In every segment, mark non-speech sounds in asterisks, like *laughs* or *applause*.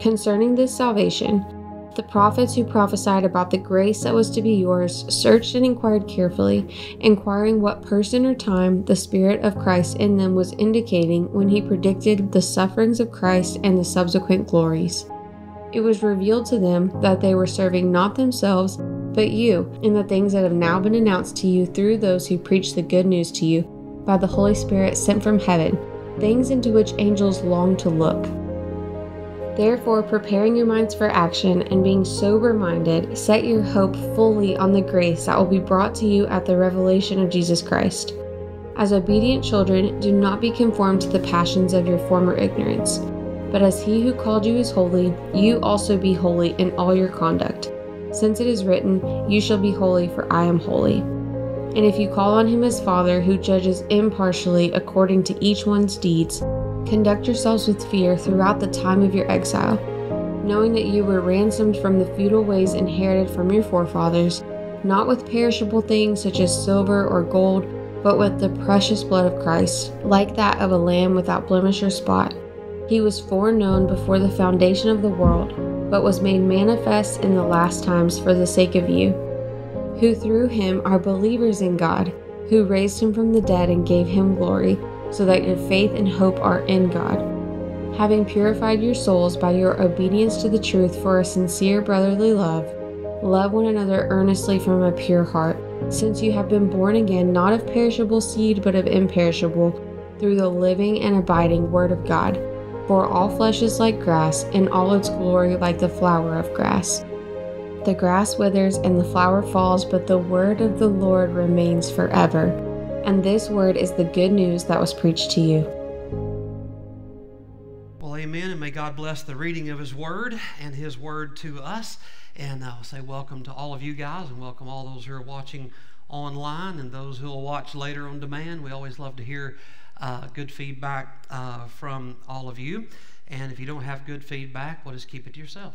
Concerning this salvation, the prophets who prophesied about the grace that was to be yours searched and inquired carefully, inquiring what person or time the Spirit of Christ in them was indicating when he predicted the sufferings of Christ and the subsequent glories. It was revealed to them that they were serving not themselves, but you, in the things that have now been announced to you through those who preach the good news to you by the Holy Spirit sent from heaven, things into which angels long to look. Therefore, preparing your minds for action and being sober minded, set your hope fully on the grace that will be brought to you at the revelation of Jesus Christ. As obedient children, do not be conformed to the passions of your former ignorance, but as he who called you is holy, you also be holy in all your conduct. Since it is written, You shall be holy, for I am holy. And if you call on him as Father, who judges impartially according to each one's deeds, Conduct yourselves with fear throughout the time of your exile, knowing that you were ransomed from the futile ways inherited from your forefathers, not with perishable things such as silver or gold, but with the precious blood of Christ, like that of a lamb without blemish or spot. He was foreknown before the foundation of the world, but was made manifest in the last times for the sake of you, who through him are believers in God, who raised him from the dead and gave him glory so that your faith and hope are in God. Having purified your souls by your obedience to the truth for a sincere brotherly love, love one another earnestly from a pure heart, since you have been born again not of perishable seed but of imperishable, through the living and abiding Word of God. For all flesh is like grass, and all its glory like the flower of grass. The grass withers and the flower falls, but the word of the Lord remains forever and this word is the good news that was preached to you. Well, amen, and may God bless the reading of His word and His word to us. And I'll say welcome to all of you guys, and welcome all those who are watching online and those who will watch later on demand. We always love to hear uh, good feedback uh, from all of you. And if you don't have good feedback, well, just keep it to yourself.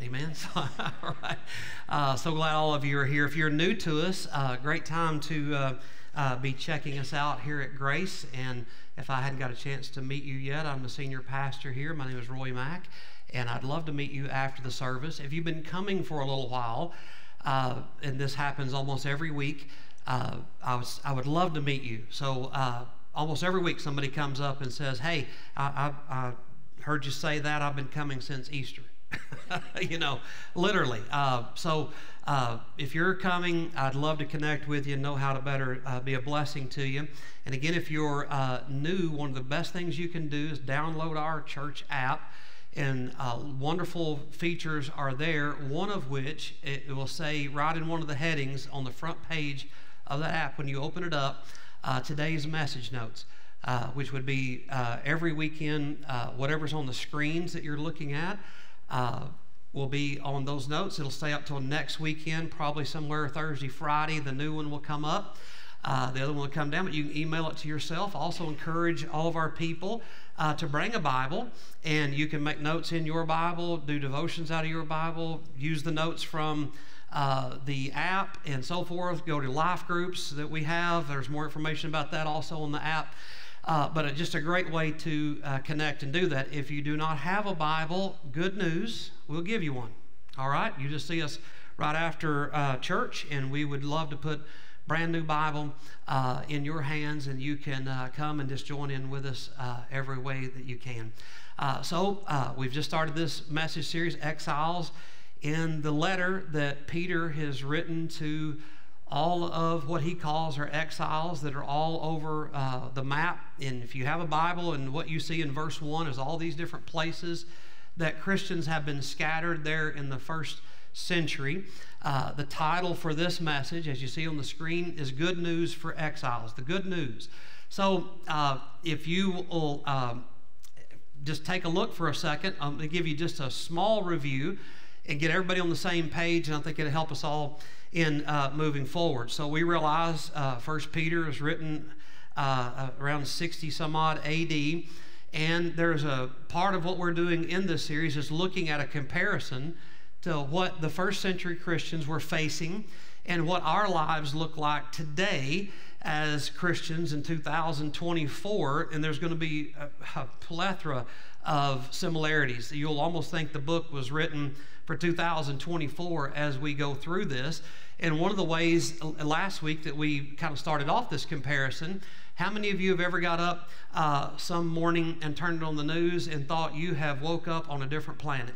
Amen. So, *laughs* all right. Uh, so glad all of you are here. If you're new to us, uh, great time to uh, be checking us out here at Grace. And if I hadn't got a chance to meet you yet, I'm the senior pastor here. My name is Roy Mack, and I'd love to meet you after the service. If you've been coming for a little while, uh, and this happens almost every week, uh, I, was, I would love to meet you. So uh, almost every week somebody comes up and says, Hey, I, I, I heard you say that. I've been coming since Easter. *laughs* you know, literally. Uh, so uh, if you're coming, I'd love to connect with you and know how to better uh, be a blessing to you. And again, if you're uh, new, one of the best things you can do is download our church app. And uh, wonderful features are there, one of which it, will say right in one of the headings on the front page of the app when you open it up uh, today's message notes. Which would be every weekend, whatever's on the screens that you're looking at uh, will be on those notes. It'll stay up till next weekend, probably somewhere Thursday, Friday. The new one will come up. Uh, the other one will come down, but you can email it to yourself. Also, encourage all of our people uh, to bring a Bible, and you can make notes in your Bible, do devotions out of your Bible, use the notes from uh, the app, and so forth. Go to life groups that we have. There's more information about that also on the app. Uh, but just a great way to uh, connect and do that. If you do not have a Bible, good news, we'll give you one. All right? You just see us right after uh, church, and we would love to put brand new Bible uh, in your hands, and you can uh, come and just join in with us uh, every way that you can. so we've just started this message series, Exiles, in the letter that Peter has written to all of what he calls are exiles that are all over uh, the map. And if you have a Bible, and what you see in verse 1 is all these different places that Christians have been scattered there in the first century. Uh, the title for this message, as you see on the screen, is Good News for Exiles. The good news. So uh, if you will um, just take a look for a second, I'm going to give you just a small review and get everybody on the same page, and I think it'll help us all in uh, moving forward. So we realize uh, First Peter is written uh, uh around 60 some odd AD, and there's a part of what we're doing in this series is looking at a comparison to what the first century Christians were facing and what our lives look like today as Christians in 2024, and there's going to be a, a plethora of similarities. You'll almost think the book was written for 2024 as we go through this. And one of the ways last week that we kind of started off this comparison, how many of you have ever got up uh, some morning and turned on the news and thought you have woke up on a different planet?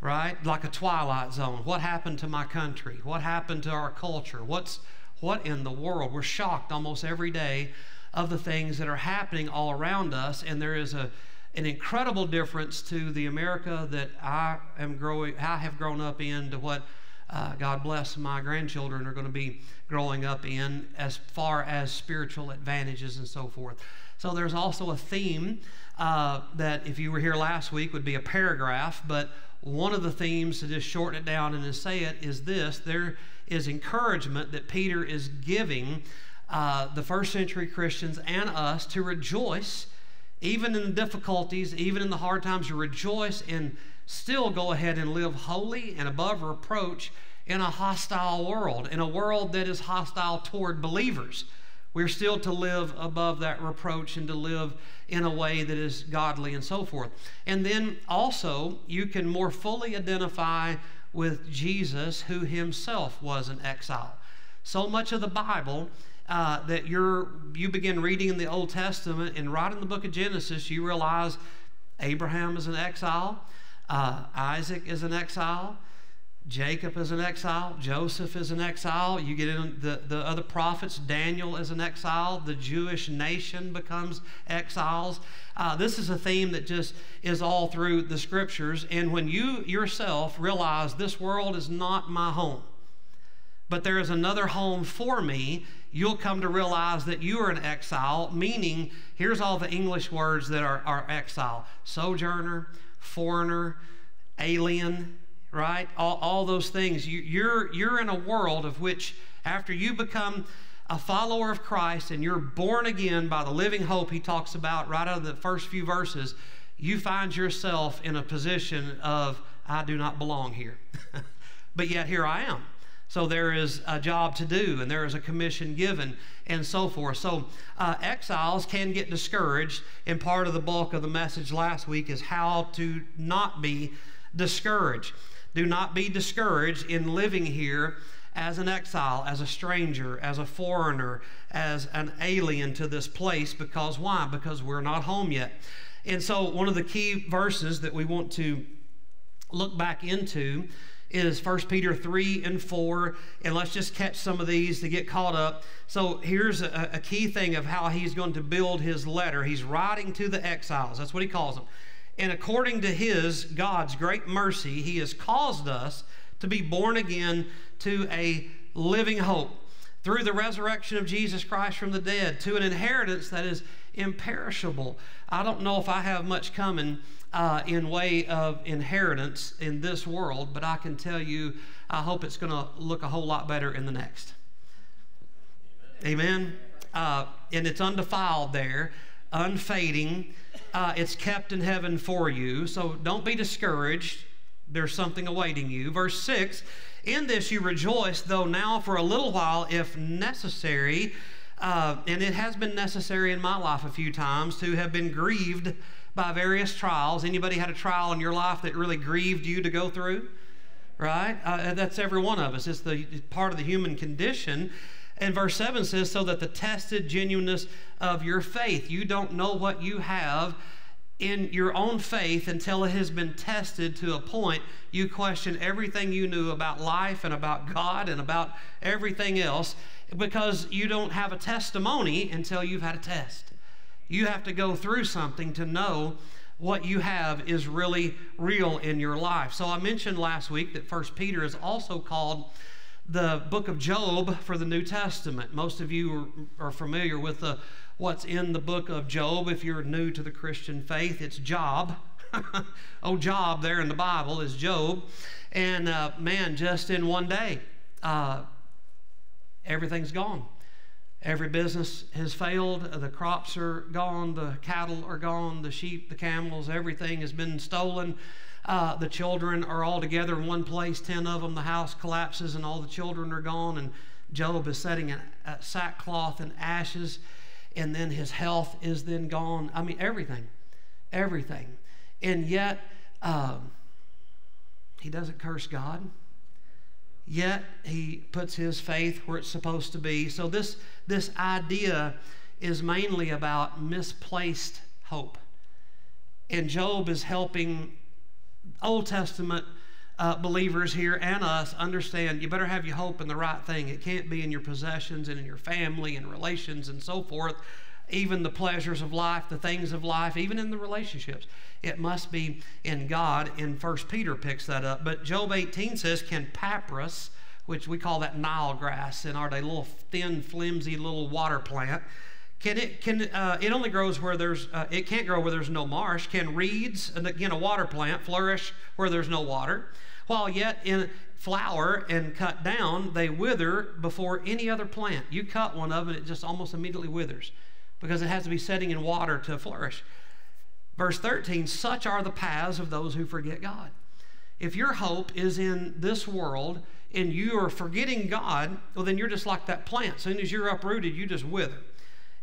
Right? Like a twilight zone. What happened to my country? What happened to our culture? What's what in the world? We're shocked almost every day of the things that are happening all around us, and there is a an incredible difference to the America that I am growing, I have grown up in, to what uh, God bless my grandchildren are going to be growing up in, as far as spiritual advantages and so forth. So there's also a theme uh, that, if you were here last week, would be a paragraph, but one of the themes to just shorten it down and to say it is this: there is encouragement that Peter is giving uh, the first century Christians and us to rejoice even in the difficulties, even in the hard times, you rejoice and still go ahead and live holy and above reproach in a hostile world, in a world that is hostile toward believers. We're still to live above that reproach and to live in a way that is godly and so forth. And then also, you can more fully identify with Jesus, who himself was an exile. So much of the Bible uh, that you're you begin reading in the Old Testament and right in the book of Genesis, you realize Abraham is an exile, uh, Isaac is an exile, Jacob is an exile, Joseph is an exile. You get in the, the other prophets, Daniel is an exile, the Jewish nation becomes exiles. Uh, this is a theme that just is all through the scriptures. And when you yourself realize this world is not my home, but there is another home for me, you'll come to realize that you are an exile, meaning, here's all the English words that are, are exile sojourner, foreigner, alien, right? All, all those things. You, you're, you're in a world of which, after you become a follower of Christ and you're born again by the living hope he talks about right out of the first few verses, you find yourself in a position of, I do not belong here. *laughs* but yet here I am. So there is a job to do, and there is a commission given, and so forth. So uh, exiles can get discouraged, and part of the bulk of the message last week is how to not be discouraged. Do not be discouraged in living here as an exile, as a stranger, as a foreigner, as an alien to this place. Because why? Because we're not home yet. And so, one of the key verses that we want to look back into is 1 Peter 3 and 4. And let's just catch some of these to get caught up. So here's a, a, key thing of how he's going to build his letter. He's writing to the exiles. That's what he calls them. And according to his, God's great mercy, he has caused us to be born again to a living hope through the resurrection of Jesus Christ from the dead to an inheritance that is imperishable. I don't know if I have much coming uh, in way of inheritance in this world, but I can tell you, I hope it's going to look a whole lot better in the next. Amen. Uh, and it's undefiled there, unfading. Uh, it's kept in heaven for you. So don't be discouraged. There's something awaiting you. Verse 6 In this you rejoice, though now for a little while, if necessary, uh, and it has been necessary in my life a few times to have been grieved by various trials. Anybody had a trial in your life that really grieved you to go through? Right? Uh, that's every one of us. It's the part of the human condition. And verse 7 says, So that the tested genuineness of your faith, you don't know what you have in your own faith until it has been tested to a point you question everything you knew about life and about God and about everything else because you don't have a testimony until you've had a test. You have to go through something to know what you have is really real in your life. So I mentioned last week that First Peter is also called the book of Job for the New Testament. Most of you are, familiar with the, what's in the book of Job. If you're new to the Christian faith, it's Job. *laughs* oh, Job there in the Bible is Job. And uh, man, just in one day, uh, everything's gone. Every business has failed. The crops are gone. The cattle are gone. The sheep, the camels, everything has been stolen. Uh, the children are all together in one place, 10 of them. The house collapses and all the children are gone. And Job is sitting in sackcloth and ashes, and then his health is then gone. I mean, everything, everything. And yet, um, he doesn't curse God. Yet he puts his faith where it's supposed to be. So this this idea is mainly about misplaced hope. And Job is helping Old Testament uh, believers here and us understand you better have your hope in the right thing. It can't be in your possessions and in your family and relations and so forth, even the pleasures of life, the things of life, even in the relationships. It must be in God. And First Peter picks that up. But Job 18 says, Can papyrus, which we call that Nile grass in our day, little thin, flimsy little water plant, can it can uh, it only grows where there's uh, it can't grow where there's no marsh? Can reeds and again a water plant flourish where there's no water? While yet in flower and cut down, they wither before any other plant. You cut one of it, it just almost immediately withers because it has to be setting in water to flourish. Verse 13, such are the paths of those who forget God. If your hope is in this world and you are forgetting God, well, then you're just like that plant. As soon as you're uprooted, you just wither.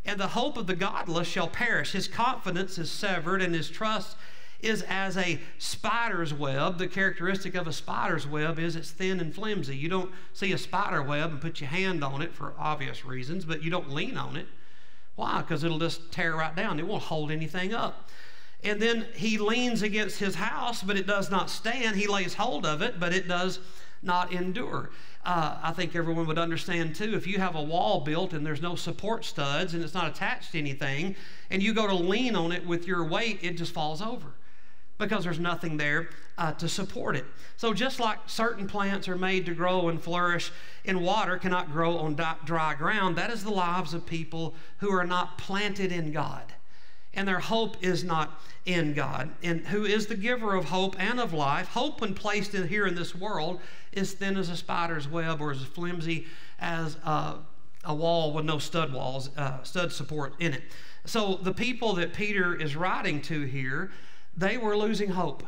And the hope of the godless shall perish. His confidence is severed, and his trust is as a spider's web. The characteristic of a spider's web is it's thin and flimsy. You don't see a spider web and put your hand on it for obvious reasons, but you don't lean on it. Why? Because it'll just tear right down. It won't hold anything up. And then he leans against his house, but it does not stand. He lays hold of it, but it does not endure. Uh, I think everyone would understand too if you have a wall built and there's no support studs and it's not attached to anything, and you go to lean on it with your weight, it just falls over because there's nothing there uh, to support it. So, just like certain plants are made to grow and flourish in water, cannot grow on dry ground, that is the lives of people who are not planted in God and their hope is not in God, and who is the giver of hope and of life. Hope, when placed in here in this world, is thin as a spider's web or as flimsy as a, a wall with no stud walls, uh, stud support in it. So the people that Peter is writing to here, they were losing hope.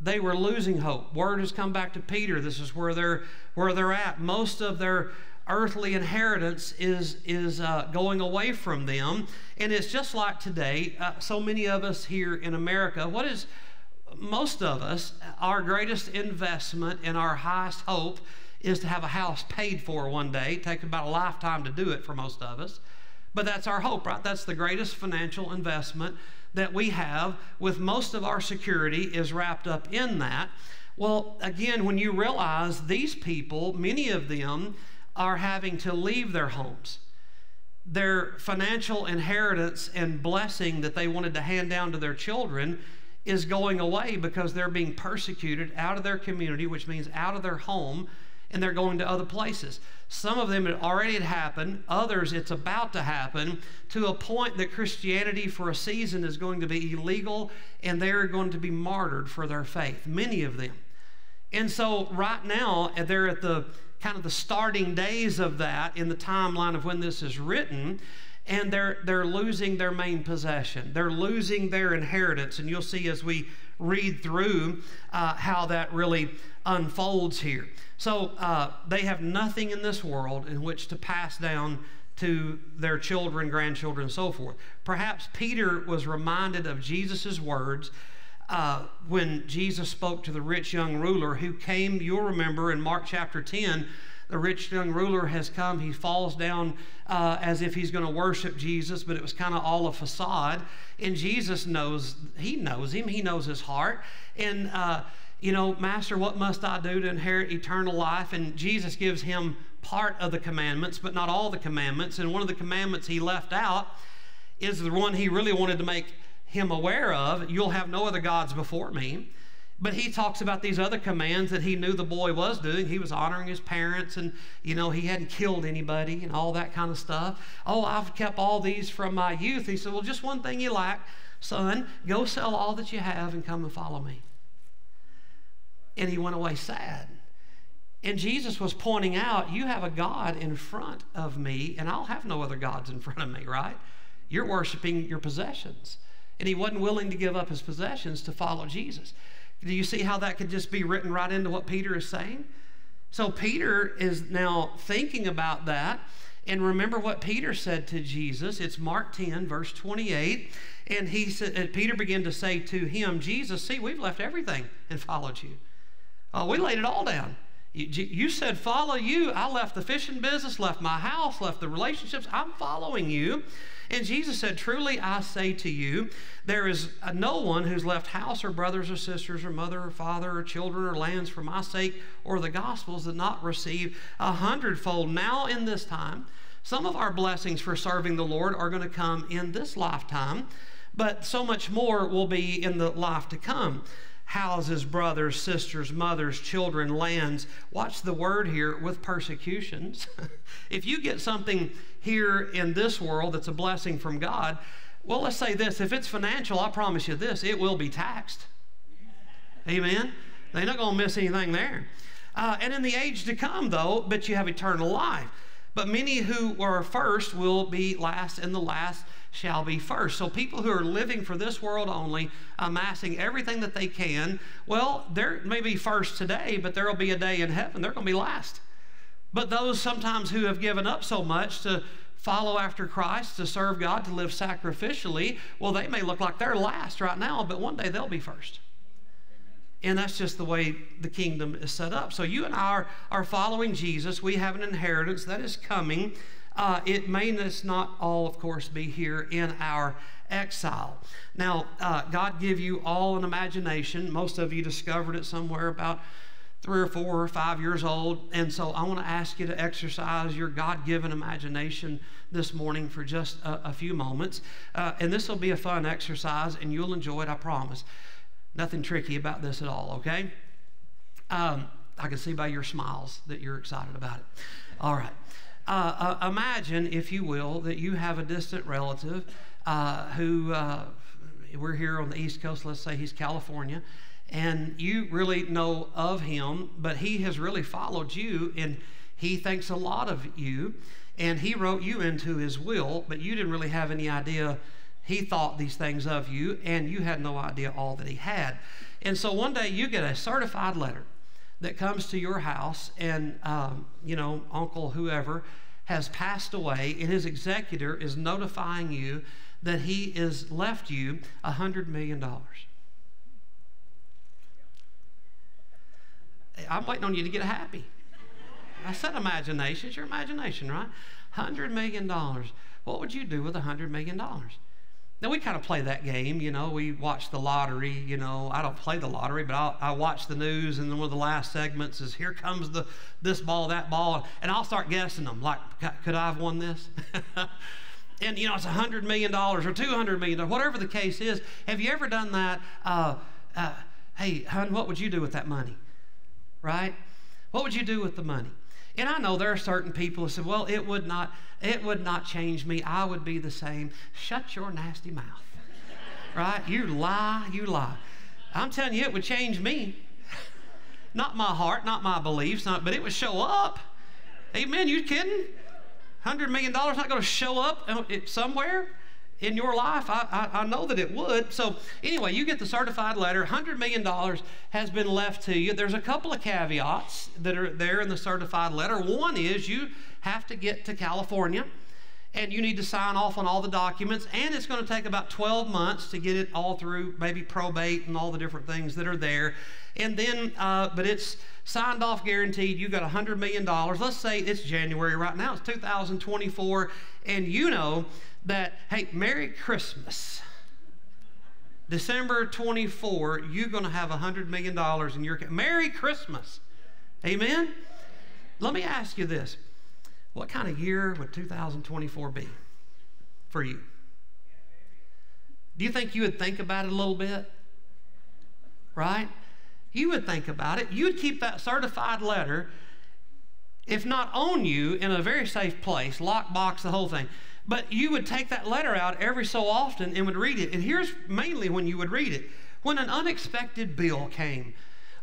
They were losing hope. Word has come back to Peter. This is where they're where they're at. Most of their earthly inheritance is, is uh, going away from them. And it's just like today, uh, so many of us here in America, what is most of us, our greatest investment and our highest hope is to have a house paid for one day. It takes about a lifetime to do it for most of us. But that's our hope, right? That's the greatest financial investment that we have, with most of our security is wrapped up in that. Well, again, when you realize these people, many of them, are having to leave their homes. Their financial inheritance and blessing that they wanted to hand down to their children is going away because they're being persecuted out of their community, which means out of their home, and they're going to other places. Some of them it already had happened, others it's about to happen, to a point that Christianity for a season is going to be illegal and they're going to be martyred for their faith, many of them. And so, right now, they're at the kind of the starting days of that in the timeline of when this is written and they're they're losing their main possession. They're losing their inheritance. And you'll see as we read through uh, how that really unfolds here. So uh, they have nothing in this world in which to pass down to their children grandchildren and so forth. Perhaps peter was reminded of jesus' words uh, when Jesus spoke to the rich young ruler who came, you'll remember in Mark chapter 10, the rich young ruler has come. He falls down uh, as if he's going to worship Jesus, but it was kind of all a facade. And Jesus knows, he knows him, he knows his heart. And, uh, you know, Master, what must I do to inherit eternal life? And Jesus gives him part of the commandments, but not all the commandments. And one of the commandments he left out is the one he really wanted to make him aware of. You'll have no other gods before me. But he talks about these other commands that he knew the boy was doing. He was honoring his parents and, you know, he hadn't killed anybody and all that kind of stuff. Oh, I've kept all these from my youth. He said, Well, just one thing you lack, son, go sell all that you have and come and follow me. And he went away sad. And Jesus was pointing out, You have a God in front of me, and I'll have no other gods in front of me, right? You're worshiping your possessions. And he wasn't willing to give up his possessions to follow Jesus. Do you see how that could just be written right into what Peter is saying? So Peter is now thinking about that. And remember what Peter said to Jesus. It's Mark 10, verse 28. And he said, Peter began to say to him, Jesus, see, we've left everything and followed you. Uh, we laid it all down. You, you said, follow you. I left the fishing business, left my house, left the relationships. I'm following you. And Jesus said, Truly I say to you, there is uh, no one who's left house or brothers or sisters or mother or father or children or lands for my sake or the gospel's that not receive a hundredfold now in this time. Some of our blessings for serving the Lord are going to come in this lifetime, but so much more will be in the life to come houses, brothers, sisters, mothers, children, lands. Watch the word here with persecutions. *laughs* if you get something here in this world that's a blessing from God, well, let's say this if it's financial, I promise you this, it will be taxed. Amen? They're not going to miss anything there. Uh, and in the age to come, though, but you have eternal life. But many who are first will be last, and the last shall be first. So people who are living for this world only, amassing everything that they can, well, there may be first today, but there will be a day in heaven. They're going to be last. But those sometimes who have given up so much to follow after Christ, to serve God, to live sacrificially, well, they may look like they're last right now, but one day they'll be first. And that's just the way the kingdom is set up. So you and I are, are following Jesus. We have an inheritance that is coming. Uh, it may not all, of course, be here in our exile. Now, uh, God give you all an imagination. Most of you discovered it somewhere about three or four or five years old. And so I want to ask you to exercise your God given imagination this morning for just a, a few moments. Uh, and this will be a fun exercise, and you'll enjoy it, I promise. Nothing tricky about this at all, okay? Um, I can see by your smiles that you're excited about it. All right. Uh, uh, imagine, if you will, that you have a distant relative uh, who, uh, we're here on the East Coast, let's say he's California, and you really know of him, but he has really followed you and he thinks a lot of you, and he wrote you into his will, but you didn't really have any idea he thought these things of you, and you had no idea all that he had. And so one day you get a certified letter that comes to your house, and um, you know, Uncle whoever has passed away, and his executor is notifying you that he has left you a hundred million dollars. I'm waiting on you to get happy. I said imagination. It's your imagination, right? $100 million. What would you do with $100 million? Now, we kind of play that game, you know. We watch the lottery, you know. I don't play the lottery, but I'll, I watch the news, and then one of the last segments is here comes the this ball, that ball, and I'll start guessing them. Like, could I have won this? *laughs* and, you know, it's a $100 million or $200 million, whatever the case is. Have you ever done that? Uh, uh, hey, hon, what would you do with that money? Right? What would you do with the money? And I know there are certain people who say, well, it would not, it would not change me. I would be the same. Shut your nasty mouth. right? You lie, you lie. I'm telling you, it would change me. not my heart, not my beliefs, not, but it would show up. Amen. You kidding? $100 million not going to show up uh, somewhere? In your life? I, I, I, know that it would. So, anyway, you get the certified letter. $100 million has been left to you. There's a couple of caveats that are there in the certified letter. One is you have to get to California and you need to sign off on all the documents, and it's going to take about 12 months to get it all through, maybe probate and all the different things that are there. And then, uh, but it's signed off, guaranteed. You got $100 million. Let's say it's January right now, it's 2024, and you know that, hey, Merry Christmas. December 24, you're going to have $100 million in your Merry Christmas. Amen? Let me ask you this. What kind of year would 2024 be for you? Do you think you would think about it a little bit? Right? You would think about it. You would keep that certified letter, if not on you, in a very safe place, lockbox, the whole thing. But you would take that letter out every so often and would read it. And here's mainly when you would read it when an unexpected bill came.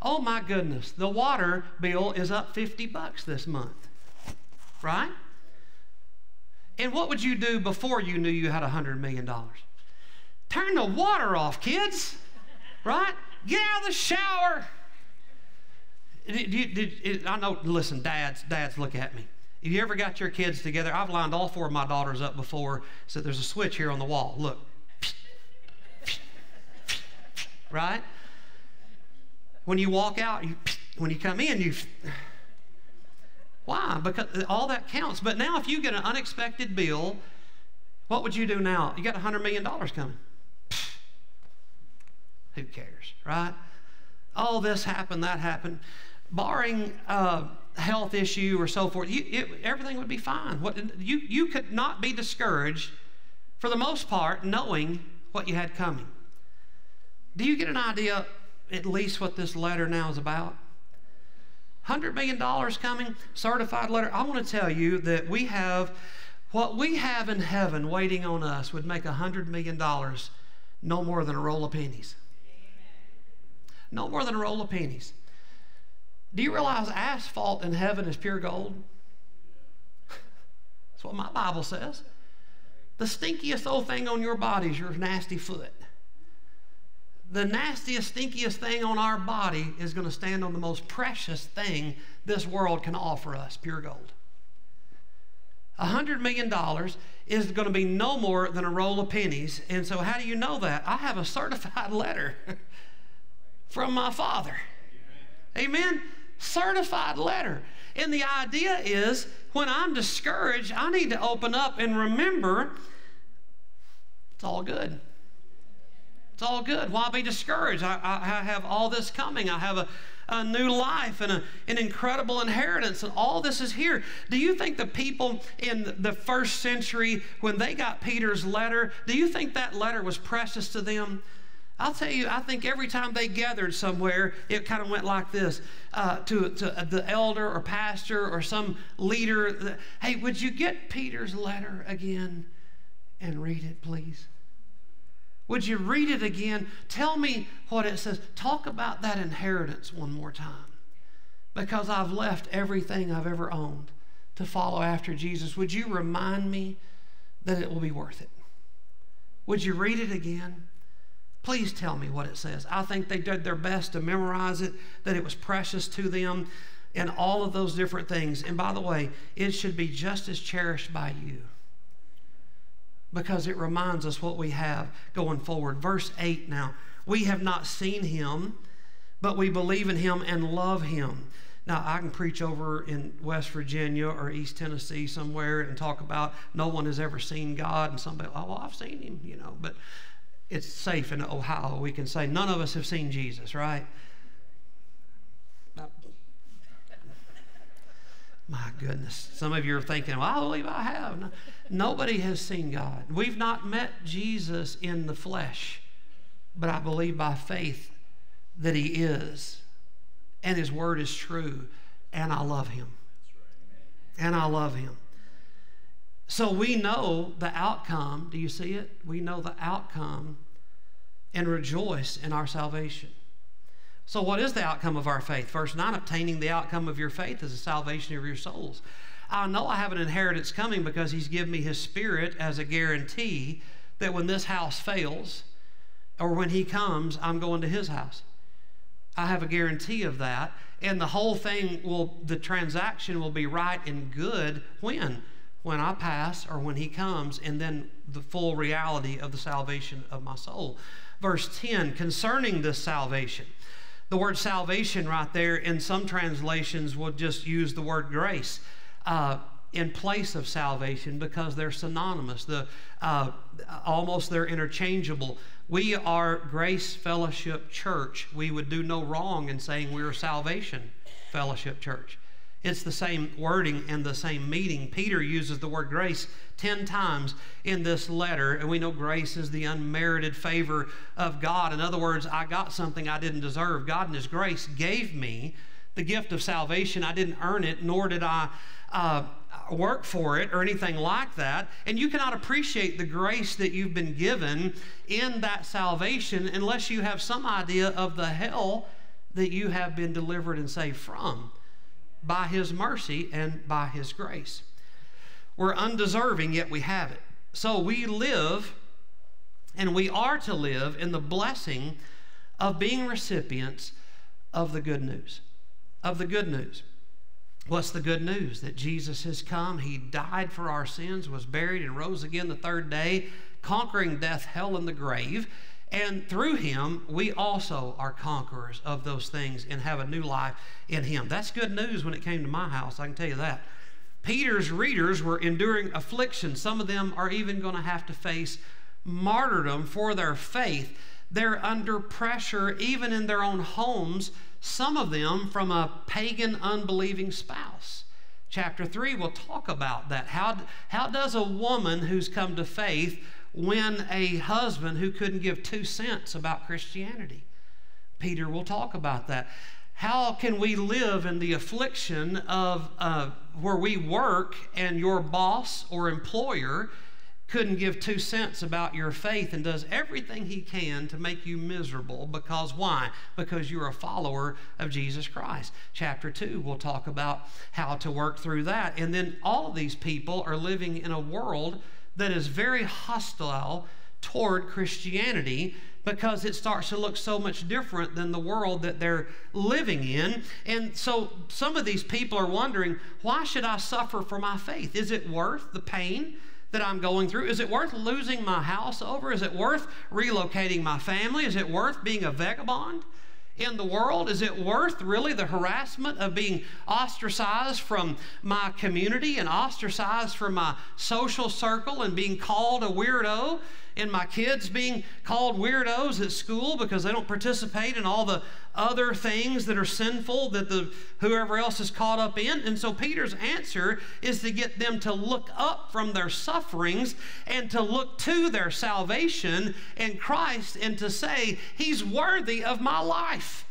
Oh my goodness, the water bill is up 50 bucks this month. Right? And what would you do before you knew you had $100 million? Turn the water off, kids. Right? Get out of the shower. Did you, did, I know, listen, dads, dads, look at me. Have you ever got your kids together? I've lined all four of my daughters up before. So there's a switch here on the wall. Look. Right? When you walk out, you, when you come in, you. Why? Because all that counts. But now, if you get an unexpected bill, what would you do now? You got $100 million coming. Who cares, right? All this happened, that happened. Barring a health issue or so forth, you, it, everything would be fine. What, you, you could not be discouraged, for the most part, knowing what you had coming. Do you get an idea, at least, what this letter now is about? $100 million coming, certified letter. I want to tell you that we have what we have in heaven waiting on us would make $100 million no more than a roll of pennies. No more than a roll of pennies. Do you realize asphalt in heaven is pure gold? *laughs* That's what my Bible says. The stinkiest old thing on your body is your nasty foot the nastiest, stinkiest thing on our body is going to stand on the most precious thing this world can offer us pure gold. A hundred million dollars is going to be no more than a roll of pennies. And so, how do you know that? I have a certified *laughs* letter from my father. Amen. Certified letter. And the idea is when I'm discouraged, I need to open up and remember it's all good. It's all good. Why be discouraged? I, I have all this coming. I have a, a new life and a, an incredible inheritance, and all this is here. Do you think the people in the first century, when they got Peter's letter, do you think that letter was precious to them? I'll tell you, I think every time they gathered somewhere, it kind of went like this uh, to, to the elder or pastor or some leader. Hey, would you get Peter's letter again and read it, please? Would you read it again? Tell me what it says. Talk about that inheritance one more time. Because I've left everything I've ever owned to follow after Jesus. Would you remind me that it will be worth it? Would you read it again? Please tell me what it says. I think they did their best to memorize it, that it was precious to them, and all of those different things. And by the way, it should be just as cherished by you because it reminds us what we have going forward. Verse 8 now. We have not seen him, but we believe in him and love him. Now, I can preach over in West Virginia or East Tennessee somewhere and talk about no one has ever seen God, and somebody, oh, well, I've seen him, you know, but it's safe in Ohio. We can say none of us have seen Jesus, right? My goodness. Some of you are thinking, well, I believe I have. Nobody has seen God. We've not met Jesus in the flesh, but I believe by faith that He is, and His word is true, and I love Him. And I love Him. So we know the outcome. Do you see it? We know the outcome and rejoice in our salvation. So, what is the outcome of our faith? Verse 9 obtaining the outcome of your faith is the salvation of your souls. I know I have an inheritance coming because He's given me His Spirit as a guarantee that when this house fails or when He comes, I'm going to His house. I have a guarantee of that. And the whole thing will, the transaction will be right and good when? When I pass or when He comes, and then the full reality of the salvation of my soul. Verse 10 concerning this salvation. The word salvation right there in some translations will just use the word grace uh, in place of salvation because they're synonymous. The uh, almost they're interchangeable. We are Grace Fellowship Church. We would do no wrong in saying we're Salvation Fellowship Church. It's the same wording and the same meaning. Peter uses the word grace 10 times in this letter, and we know grace is the unmerited favor of God. In other words, I got something I didn't deserve. God, in His grace, gave me the gift of salvation. I didn't earn it, nor did I. Uh, work for it or anything like that. And you cannot appreciate the grace that you've been given in that salvation unless you have some idea of the hell that you have been delivered and saved from by His mercy and by His grace. We're undeserving, yet we have it. So we live and we are to live in the blessing of being recipients of the good news. of the good news. What's the good news? That Jesus has come, He died for our sins, was buried, and rose again the third day, conquering death, hell, and the grave. And through Him, we also are conquerors of those things and have a new life in Him. That's good news when it came to my house, I can tell you that. Peter's readers were enduring affliction. Some of them are even going to have to face martyrdom for their faith. They're under pressure, even in their own homes, some of them from a pagan, unbelieving spouse. Chapter 3 will talk about that. How, how does a woman who's come to faith win a husband who couldn't give two cents about Christianity? Peter will talk about that. How can we live in the affliction of uh, where we work and your boss or employer couldn't give two cents about your faith and does everything he can to make you miserable because why? Because you're a follower of Jesus Christ. Chapter 2 we'll talk about how to work through that. And then all of these people are living in a world that is very hostile toward Christianity because it starts to look so much different than the world that they're living in. And so some of these people are wondering, why should I suffer for my faith? Is it worth the pain? that I'm going through? Is it worth losing my house over? Is it worth relocating my family? Is it worth being a vagabond? In the world? Is it worth really the harassment of being ostracized from my community and ostracized from my social circle and being called a weirdo? And my kids being called weirdos at school because they don't participate in all the other things that are sinful that the whoever else is caught up in. And so Peter's answer is to get them to look up from their sufferings and to look to their salvation in Christ and to say, He's worthy of my life.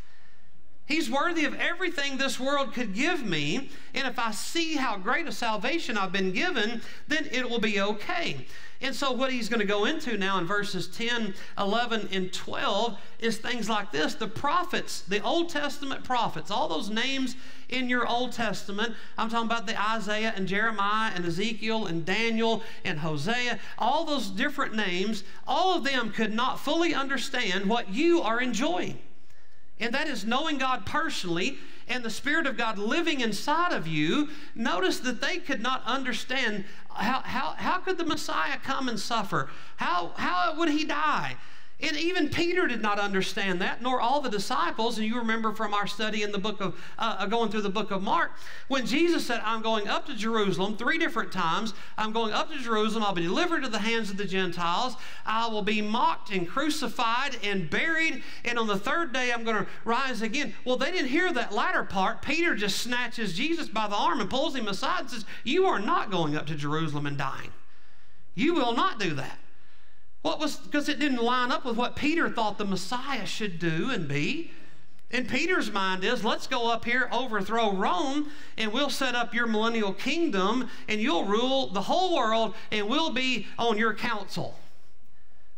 He's worthy of everything this world could give me. And if I see how great a salvation I've been given, then it will be okay. And so, what he's going to go into now in verses 10, 11, and 12 is things like this the prophets, the Old Testament prophets, all those names in your Old Testament. I'm talking about the Isaiah and Jeremiah and Ezekiel and Daniel and Hosea, all those different names, all of them could not fully understand what you are enjoying and that is knowing God personally and the Spirit of God living inside of you, notice that they could not understand how, how, how could the Messiah come and suffer? How, how would he die? And even Peter did not understand that, nor all the disciples. And you remember from our study in the book of, uh, going through the book of Mark, when Jesus said, I'm going up to Jerusalem three different times. I'm going up to Jerusalem. I'll be delivered to the hands of the Gentiles. I will be mocked and crucified and buried. And on the third day, I'm going to rise again. Well, they didn't hear that latter part. Peter just snatches Jesus by the arm and pulls him aside and says, You are not going up to Jerusalem and dying. You will not do that. What was because it didn't line up with what Peter thought the Messiah should do and be. And Peter's mind is, let's go up here, overthrow Rome, and we'll set up your millennial kingdom, and you'll rule the whole world, and we'll be on your council.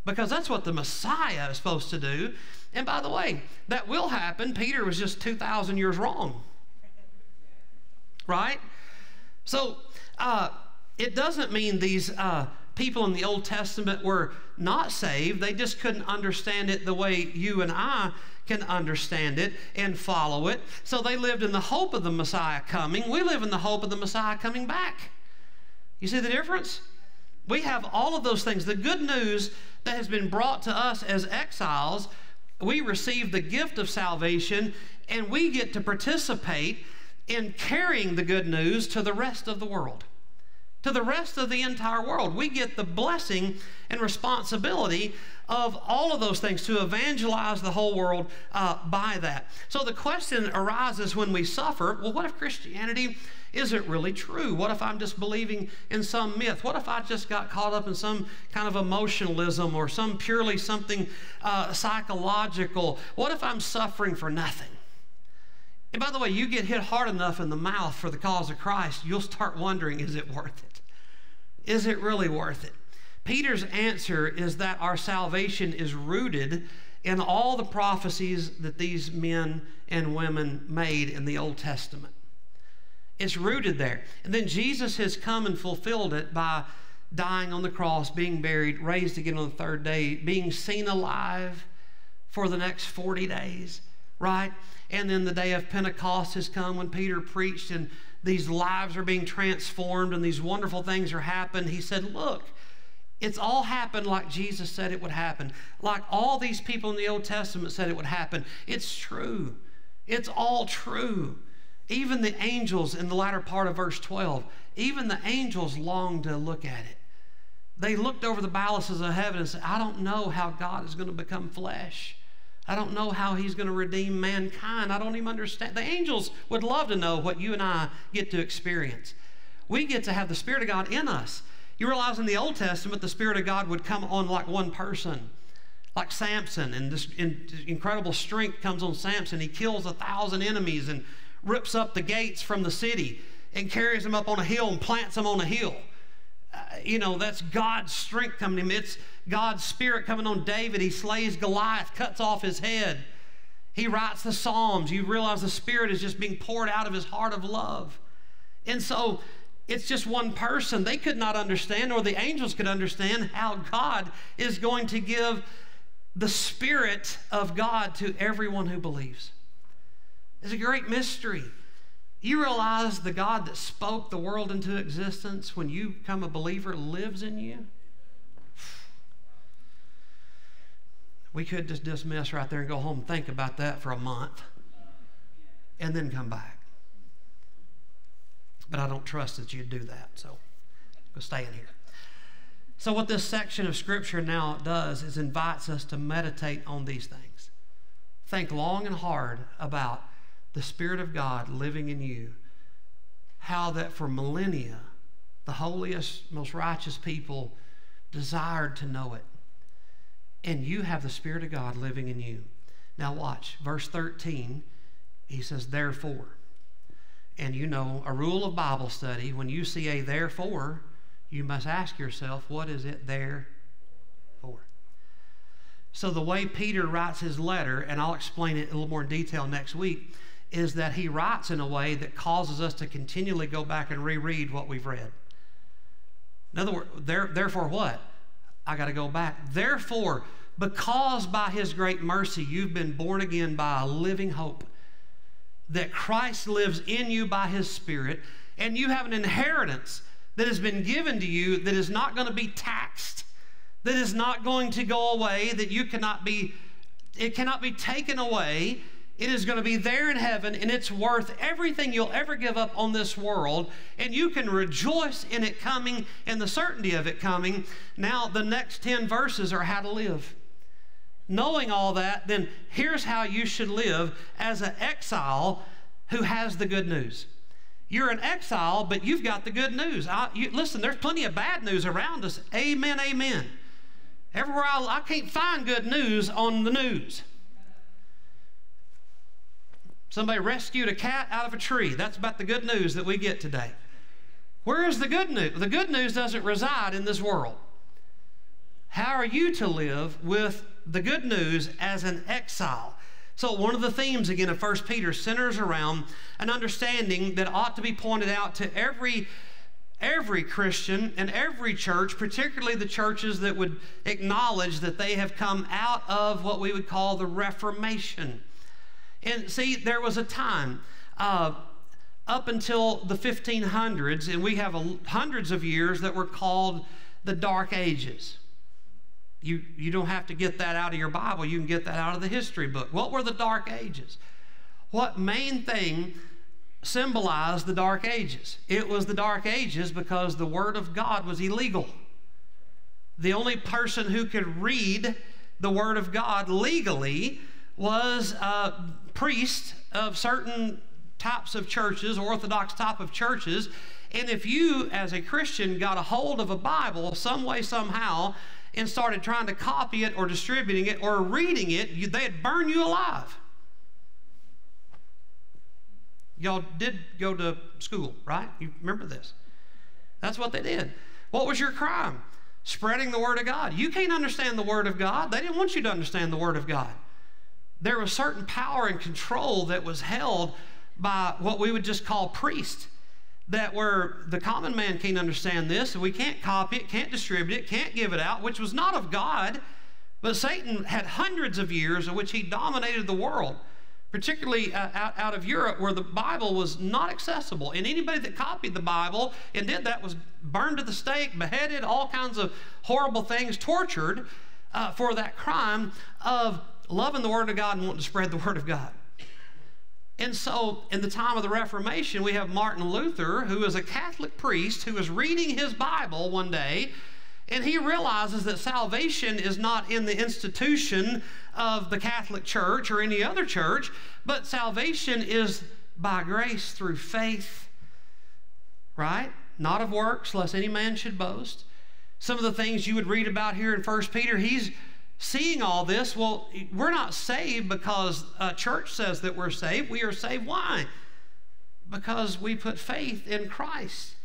Because that's what the Messiah is supposed to do. And by the way, that will happen. Peter was just 2,000 years wrong. Right? So, uh, it doesn't mean these. Uh, people in the Old Testament were not saved. They just couldn't understand it the way you and I can understand it and follow it. So they lived in the hope of the Messiah coming. We live in the hope of the Messiah coming back. You see the difference? We have all of those things. The good news that has been brought to us as exiles, we receive the gift of salvation and we get to participate in carrying the good news to the rest of the world to the rest of the entire world. We get the blessing and responsibility of all of those things to evangelize the whole world uh, by that. So the question arises when we suffer well, what if Christianity isn't really true? What if I'm just believing in some myth? What if I just got caught up in some kind of emotionalism or some purely something uh, psychological? What if I'm suffering for nothing? And by the way, you get hit hard enough in the mouth for the cause of Christ, you'll start wondering is it worth it? Is it really worth it? Peter's answer is that our salvation is rooted in all the prophecies that these men and women made in the Old Testament. It's rooted there. And then Jesus has come and fulfilled it by dying on the cross, being buried, raised again on the third day, being seen alive for the next 40 days right? And then the day of Pentecost has come when Peter preached and these lives are being transformed and these wonderful things are happening. He said, Look, it's all happened like Jesus said it would happen. Like all these people in the Old Testament said it would happen. It's true. It's all true. Even the angels in the latter part of verse 12, even the angels longed to look at it. They looked over the balances of heaven and said, I don't know how God is going to become flesh. I don't know how he's going to redeem mankind. I don't even understand. The angels would love to know what you and I get to experience. We get to have the Spirit of God in us. You realize in the Old Testament, the Spirit of God would come on like one person, like Samson, and this incredible strength comes on Samson. He kills a thousand enemies and rips up the gates from the city and carries them up on a hill and plants them on a hill. Uh, you know, that's God's strength coming to him. It's God's spirit coming on David. He slays Goliath, cuts off his head. He writes the Psalms. You realize the Spirit is just being poured out of his heart of love. And so it's just one person. They could not understand, or the angels could understand, how God is going to give the Spirit of God to everyone who believes. It's a great mystery. You realize the God that spoke the world into existence when you become a believer lives in you? We could just dismiss right there and go home and think about that for a month and then come back. But I don't trust that you'd do that, so go stay in here. So, what this section of Scripture now does is invites us to meditate on these things. Think long and hard about the Spirit of God living in you, how that for millennia, the holiest, most righteous people desired to know it. And you have the Spirit of God living in you. Now, watch, verse 13, he says, therefore. And you know, a rule of Bible study, when you see a therefore, you must ask yourself, what is it there for? So, the way Peter writes his letter, and I'll explain it a little more in detail next week, is that he writes in a way that causes us to continually go back and reread what we've read. In other words, there, therefore, what? I got to go back. Therefore, because by his great mercy you've been born again by a living hope, that Christ lives in you by his Spirit, and you have an inheritance that has been given to you that is not going to be taxed, that is not going to go away, that you cannot be, it cannot be taken away it is going to be there in heaven, and it's worth everything you'll ever give up on this world. And you can rejoice in it coming and the certainty of it coming. Now, the next 10 verses are how to live. Knowing all that, then here's how you should live as an exile who has the good news. You're an exile, but you've got the good news. I, you, listen, there's plenty of bad news around us. Amen, amen. Everywhere I, I can't find good news on the news. Somebody rescued a cat out of a tree. That's about the good news that we get today. Where is the good news? The good news doesn't reside in this world. How are you to live with the good news as an exile? So, one of the themes again of 1 Peter centers around an understanding that ought to be pointed out to every every Christian and every church, particularly the churches that would acknowledge that they have come out of what we would call the Reformation. And see, there was a time uh, up until the 1500s, and we have a, hundreds of years that were called the Dark Ages. You, you don't have to get that out of your Bible, you can get that out of the history book. What were the Dark Ages? What main thing symbolized the Dark Ages? It was the Dark Ages because the Word of God was illegal. The only person who could read the Word of God legally was a priest of certain types of churches, Orthodox type of churches. And if you, as a Christian, got a hold of a Bible some way, somehow, and started trying to copy it or distributing it or reading it, you, they'd burn you alive. Y'all did go to school, right? You remember this. That's what they did. What was your crime? Spreading the Word of God. You can't understand the Word of God. They didn't want you to understand the Word of God there was certain power and control that was held by what we would just call priests that were the common man can't understand this and we can't copy it can't distribute it can't give it out which was not of god but satan had hundreds of years in which he dominated the world particularly uh, out, out of Europe where the Bible was not accessible. And anybody that copied the Bible and did that was burned to the stake, beheaded, all kinds of horrible things, tortured uh, for that crime of loving the Word of God and wanting to spread the Word of God. And so, in the time of the Reformation, we have Martin Luther, who is a Catholic priest who is reading his Bible one day, and he realizes that salvation is not in the institution of the Catholic Church or any other church, but salvation is by grace through faith, right? Not of works, lest any man should boast. Some of the things you would read about here in 1 Peter, he's seeing all this, well, we're not saved because a church says that we're saved. We are saved. Why? Because we put faith in Christ.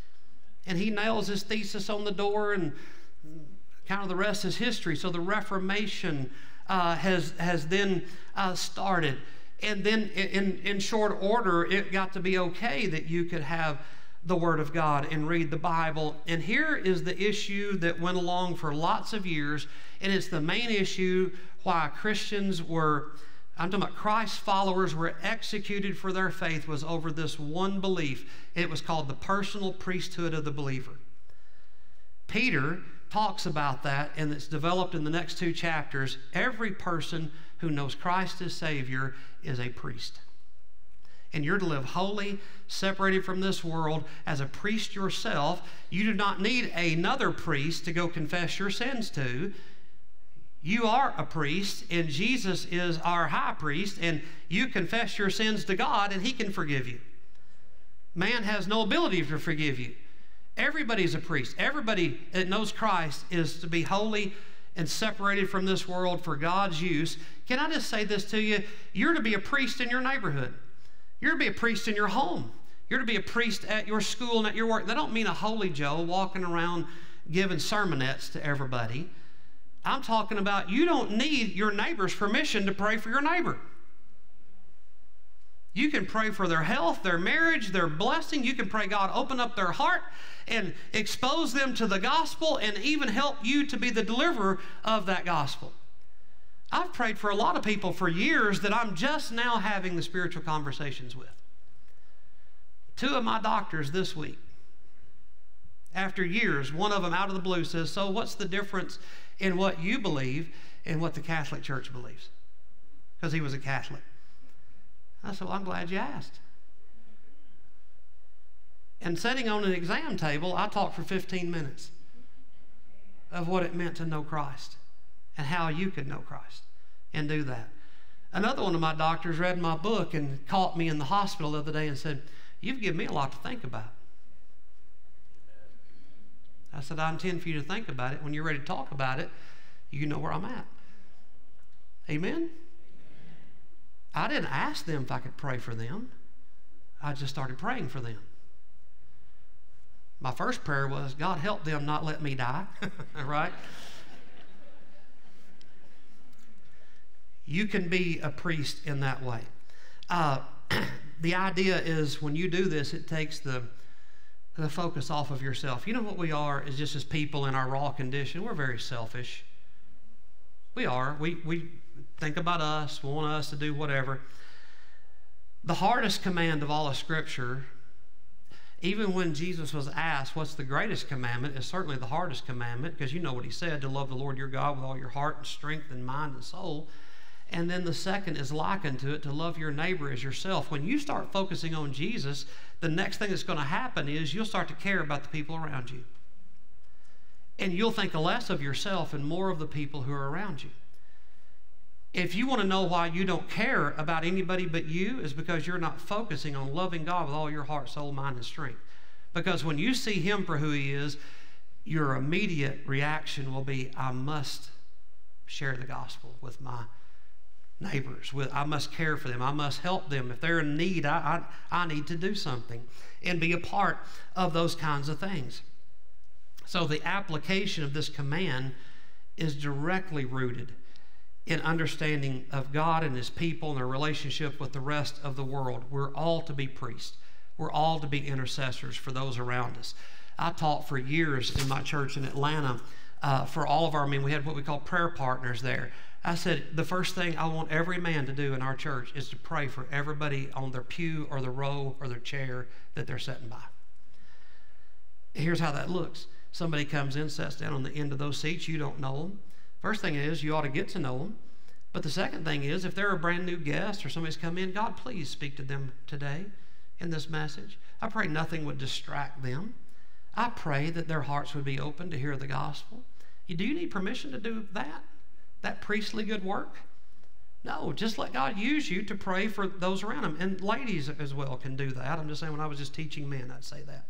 And he nails his thesis on the door, and kind of the rest is history. So the Reformation uh, has, has then uh, started. And then in, in short order, it got to be okay that you could have the Word of God and read the Bible. And here is the issue that went along for lots of years, and it's the main issue why Christians were, I'm talking about Christ followers were executed for their faith was over this one belief. It was called the personal priesthood of the believer. Peter talks about that, and it's developed in the next two chapters. Every person who knows Christ as Savior is a priest and you're to live holy, separated from this world as a priest yourself. You do not need another priest to go confess your sins to. You are a priest, and Jesus is our high priest, and you confess your sins to God, and He can forgive you. Man has no ability to forgive you. Everybody's a priest. Everybody that knows Christ is to be holy and separated from this world for God's use. Can I just say this to you? You're to be a priest in your neighborhood. You're to be a priest in your home. You're to be a priest at your school and at your work. They don't mean a holy Joe walking around giving sermonettes to everybody. I'm talking about you don't need your neighbor's permission to pray for your neighbor. You can pray for their health, their marriage, their blessing. You can pray, God, open up their heart and expose them to the gospel and even help you to be the deliverer of that gospel. I've prayed for a lot of people for years that I'm just now having the spiritual conversations with. Two of my doctors this week, after years, one of them out of the blue says, So, what's the difference in what you believe and what the Catholic Church believes? Because he was a Catholic. I said, Well, I'm glad you asked. And sitting on an exam table, I talked for 15 minutes of what it meant to know Christ and how you could know Christ and do that. Another one of my doctors read my book and caught me in the hospital the other day and said, You've given me a lot to think about. I said, I intend for you to think about it. When you're ready to talk about it, you know where I'm at. Amen? I didn't ask them if I could pray for them. I just started praying for them. My first prayer was, God, help them not let me die, *laughs* right? You can be a priest in that way. Uh, *clears throat* the idea is when you do this, it takes the the focus off of yourself. You know what we are is just as people in our raw condition, we're very selfish. We are. We we think about us, want us to do whatever. The hardest command of all of Scripture, even when Jesus was asked, What's the greatest commandment? is certainly the hardest commandment because you know what he said to love the Lord your God with all your heart and strength and mind and soul. And then the second is likened to it to love your neighbor as yourself. When you start focusing on Jesus, the next thing that's going to happen is you'll start to care about the people around you. And you'll think less of yourself and more of the people who are around you. If you want to know why you don't care about anybody but you, is because you're not focusing on loving God with all your heart, soul, mind, and strength. Because when you see Him for who He is, your immediate reaction will be, I must share the gospel with my neighbors. I must care for them. I must help them. If they're in need, I, I, I need to do something and be a part of those kinds of things. So the application of this command is directly rooted in understanding of God and His people and their relationship with the rest of the world. We're all to be priests. We're all to be intercessors for those around us. I taught for years in my church in Atlanta uh, for all of our, I mean, we had what we call prayer partners there. I said, the first thing I want every man to do in our church is to pray for everybody on their pew or their row or their chair that they're sitting by. Here's how that looks somebody comes in, sits down on the end of those seats, you don't know them. First thing is, you ought to get to know them. But the second thing is, if they're a brand new guest or somebody's come in, God, please speak to them today in this message. I pray nothing would distract them. I pray that their hearts would be open to hear the gospel. Do you need permission to do that? That priestly good work? No, just let God use you to pray for those around him. And ladies as well can do that. I'm just saying, when I was just teaching men, I'd say that.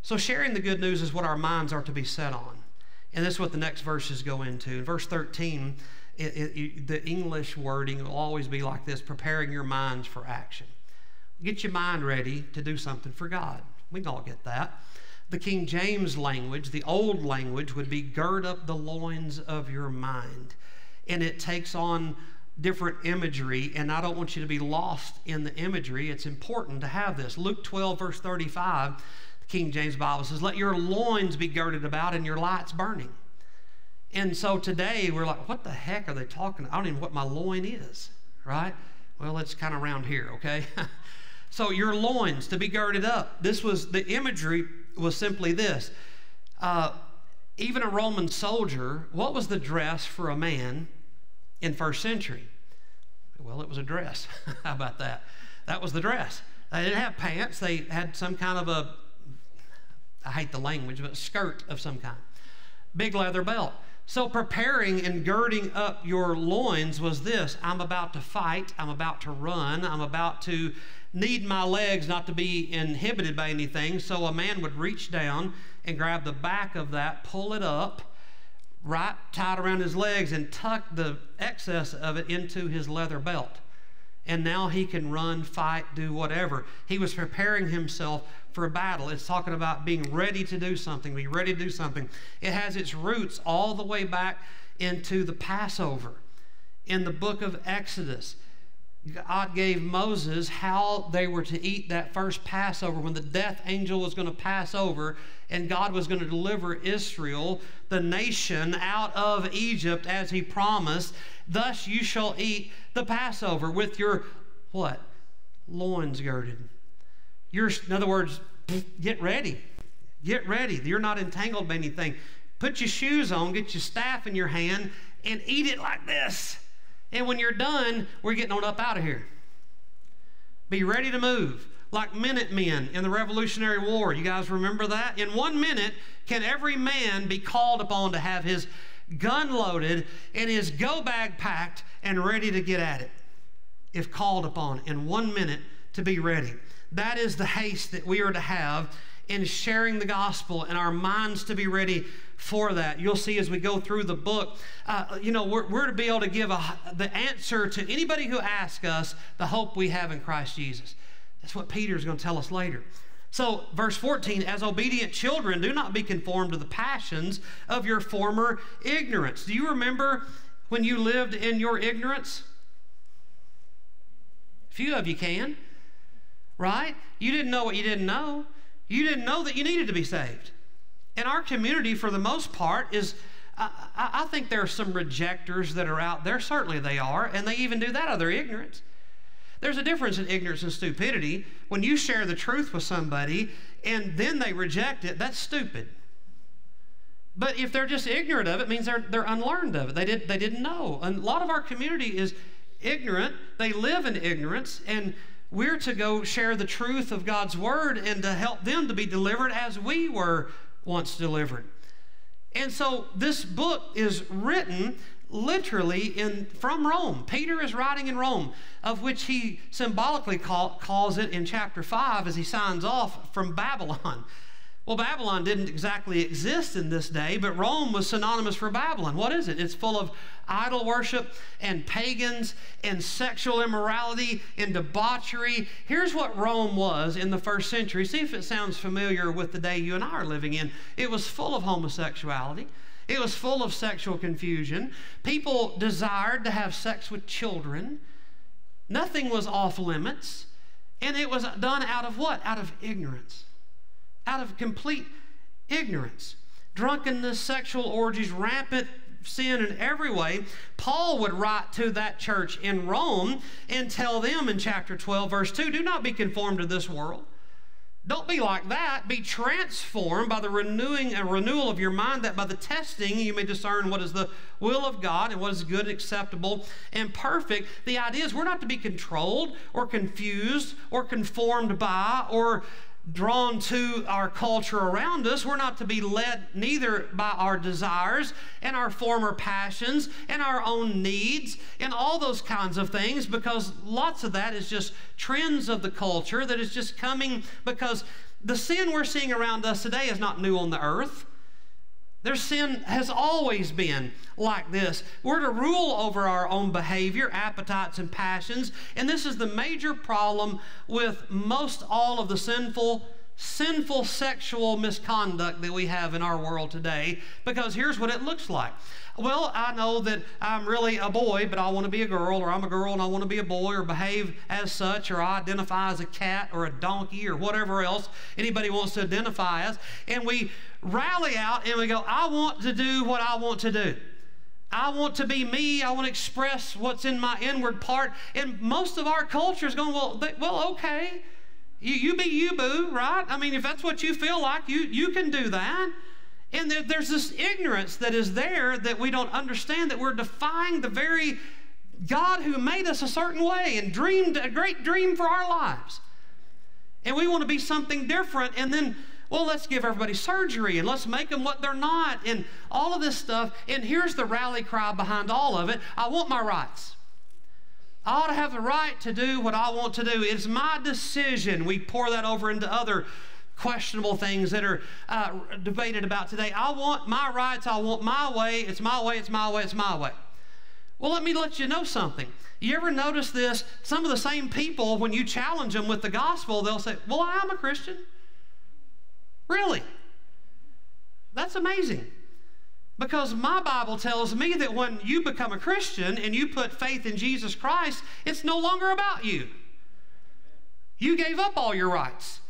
So, sharing the good news is what our minds are to be set on. And that's what the next verses go into. In verse 13, it, it, the English wording will always be like this preparing your minds for action. Get your mind ready to do something for God. We can all get that. The King James language, the old language, would be gird up the loins of your mind. And it takes on different imagery, and I don't want you to be lost in the imagery. It's important to have this. Luke 12, verse 35, the King James Bible says, Let your loins be girded about and your lights burning. And so today we're like, what the heck are they talking? I don't even know what my loin is, right? Well, it's kind of around here, okay? *laughs* so your loins to be girded up. This was the imagery was simply this. Uh, even a Roman soldier, what was the dress for a man in first century? Well, it was a dress. *laughs* How about that? That was the dress. They didn't have pants. They had some kind of a, I hate the language, but skirt of some kind. Big leather belt. So preparing and girding up your loins was this I'm about to fight, I'm about to run, I'm about to need my legs not to be inhibited by anything. So a man would reach down and grab the back of that, pull it up, right tied around his legs, and tuck the excess of it into his leather belt. And now he can run, fight, do whatever. He was preparing himself for a battle. It's talking about being ready to do something, be ready to do something. It has its roots all the way back into the Passover in the book of Exodus. God gave Moses how they were to eat that first Passover when the death angel was going to pass over and God was going to deliver Israel, the nation, out of Egypt as he promised. Thus you shall eat the Passover with your what? Loins girded. In other words, get ready. Get ready. You're not entangled by anything. Put your shoes on, get your staff in your hand, and eat it like this. And when you're done, we're getting on up out of here. Be ready to move. Like Minutemen in the Revolutionary War. You guys remember that? In one minute, can every man be called upon to have his gun loaded and his go bag packed and ready to get at it? If called upon in one minute to be ready. That is the haste that we are to have in sharing the gospel and our minds to be ready for that. You'll see as we go through the book, uh, you know, we're, we're to be able to give a, the answer to anybody who asks us the hope we have in Christ Jesus. That's what Peter is going to tell us later. So, verse 14, as obedient children, do not be conformed to the passions of your former ignorance. Do you remember when you lived in your ignorance? Few of you can, right? You didn't know what you didn't know. You didn't know that you needed to be saved. And our community, for the most part, is. I, I think there are some rejectors that are out there. Certainly they are. And they even do that out of their ignorance. There's a difference in ignorance and stupidity. When you share the truth with somebody and then they reject it, that's stupid. But if they're just ignorant of it, it means they're, they're unlearned of it. They, did, they didn't know. And a lot of our community is ignorant. They live in ignorance. And we're to go share the truth of God's word and to help them to be delivered as we were once delivered. And so this book is written literally in from Rome. Peter is writing in Rome, of which he symbolically call, calls it in chapter 5 as he signs off from Babylon. Well, Babylon didn't exactly exist in this day, but Rome was synonymous for Babylon. What is it? It's full of idol worship and pagans and sexual immorality and debauchery. Here's what Rome was in the first century. See if it sounds familiar with the day you and I are living in. It was full of homosexuality. It was full of sexual confusion. People desired to have sex with children. Nothing was off limits. And it was done out of what? Out of ignorance out of complete ignorance. Drunkenness, sexual orgies, rampant sin in every way, Paul would write to that church in Rome and tell them in chapter 12, verse 2 do not be conformed to this world. Don't be like that. Be transformed by the renewing and renewal of your mind, that by the testing you may discern what is the will of God and what is good, and acceptable, and perfect. The idea is we're not to be controlled or confused or conformed by or drawn to our culture around us. We're not to be led neither by our desires and our former passions and our own needs and all those kinds of things because lots of that is just trends of the culture that is just coming because the sin we're seeing around us today is not new on the earth. Their sin has always been like this. We're to rule over our own behavior, appetites, and passions. And this is the major problem with most all of the sinful sinful sexual misconduct that we have in our world today because here's what it looks like. Well, I know that I'm really a boy, but I want to be a girl, or I'm a girl and I want to be a boy, or behave as such, or I identify as a cat or a donkey or whatever else anybody wants to identify as. And we rally out and we go, I want to do what I want to do. I want to be me. I want to express what's in my inward part. And most of our culture is going, well, they, well, okay. You, you be you, boo, right? I mean, if that's what you feel like, you, you can do that. And there, there's this ignorance that is there that we don't understand that we're defying the very God who made us a certain way and dreamed a great dream for our lives. And we want to be something different. And then, well, let's give everybody surgery and let's make them what they're not and all of this stuff. And here's the rally cry behind all of it I want my rights. I ought to have the right to do what I want to do. It's my decision. We pour that over into other questionable things that are uh, debated about today. I want my rights. I want my way. It's my way. It's my way. It's my way. Well, let me let you know something. You ever notice this? Some of the same people, when you challenge them with the gospel, they'll say, Well, I'm a Christian. Really? That's amazing. Because my Bible tells me that when you become a Christian and you put faith in Jesus Christ, it's no longer about you. You gave up all your rights.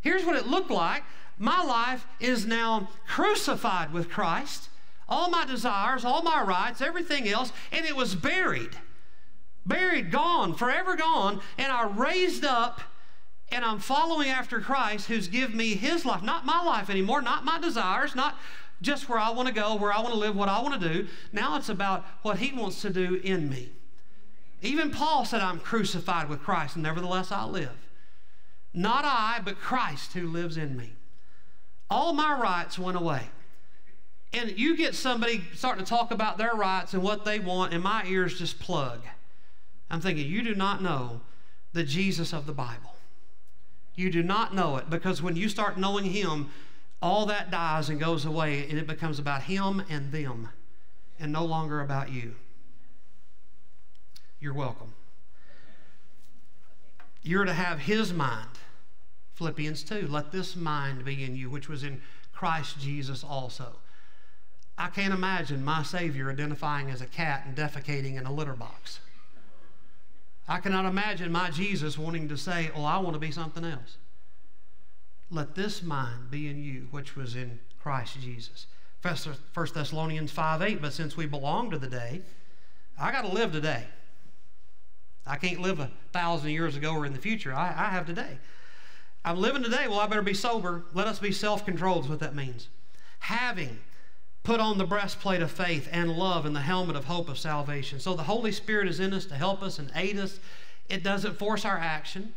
Here's what it looked like my life is now crucified with Christ. All my desires, all my rights, everything else, and it was buried. Buried, gone, forever gone, and I raised up and I'm following after Christ who's given me his life, not my life anymore, not my desires, not just where I want to go, where I want to live, what I want to do. Now it's about what he wants to do in me. Even Paul said, I'm crucified with Christ, nevertheless I live. Not I, but Christ who lives in me. All my rights went away. And you get somebody starting to talk about their rights and what they want, and my ears just plug. I'm thinking, you do not know the Jesus of the Bible. You do not know it because when you start knowing Him, all that dies and goes away, and it becomes about Him and them and no longer about you. You're welcome. You're to have His mind. Philippians 2 let this mind be in you, which was in Christ Jesus also. I can't imagine my Savior identifying as a cat and defecating in a litter box. I cannot imagine my Jesus wanting to say, Oh, I want to be something else. Let this mind be in you, which was in Christ Jesus. 1 Thessalonians 5 8, but since we belong to the day, I got to live today. I can't live a thousand years ago or in the future. I, I have today. I'm living today. Well, I better be sober. Let us be self controlled, is what that means. Having put on the breastplate of faith and love and the helmet of hope of salvation. So the Holy Spirit is in us to help us and aid us. It doesn't force our action.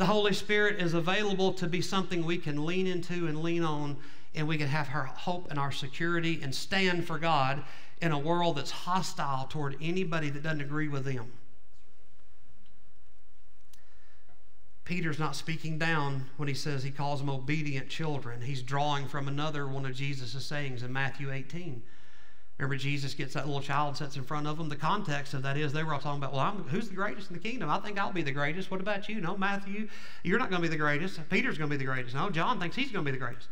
The Holy Spirit is available to be something we can lean into and lean on, and we can have our hope and our security and stand for God in a world that's hostile toward anybody that doesn't agree with them. Peter's not speaking down when he says he calls them obedient children. He's drawing from another one of Jesus' sayings in Matthew 18. Remember, Jesus gets that little child, sits in front of them. The context of that is they were all talking about, well, I'm, who's the greatest in the kingdom? I think I'll be the greatest. What about you? No, Matthew, you're not going to be the greatest. Peter's going to be the greatest. No, John thinks he's going to be the greatest.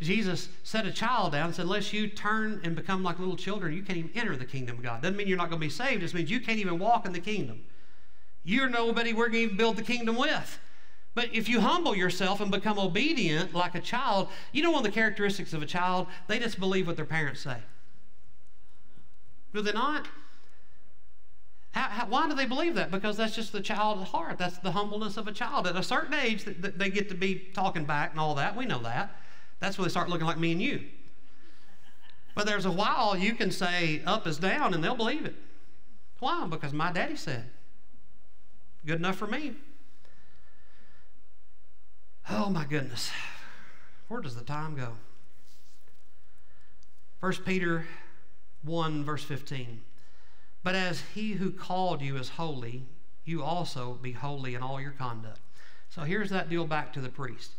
Jesus set a child down and said, unless you turn and become like little children, you can't even enter the kingdom of God. Doesn't mean you're not going to be saved. It just means you can't even walk in the kingdom. You're nobody we're going to build the kingdom with. But if you humble yourself and become obedient like a child, you know one of the characteristics of a child? They just believe what their parents say. Do they not? How, how, why do they believe that? Because that's just the child's heart. That's the humbleness of a child. At a certain age, that, that they get to be talking back and all that. We know that. That's when they start looking like me and you. But there's a while you can say up is down and they'll believe it. Why? Because my daddy said. Good enough for me. Oh my goodness. Where does the time go? 1 Peter 1, verse 15. But as he who called you is holy, you also be holy in all your conduct. So here's that deal back to the priest.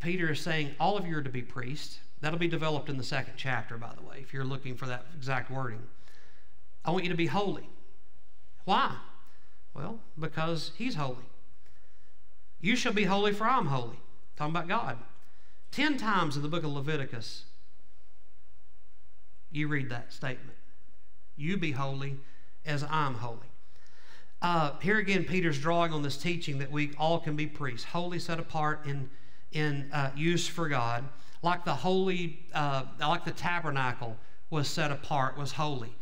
Peter is saying all of you are to be priests. That'll be developed in the second chapter, by the way, if you're looking for that exact wording. I want you to be holy. Why? Well, because he's holy. You shall be holy, for I'm holy. Talking about God. Ten times in the book of Leviticus, you read that statement. You be holy as I'm holy. Uh, here again, Peter's drawing on this teaching that we all can be priests, holy, set apart, in in uh, use for God, like the holy, uh, like the tabernacle was set apart, was holy.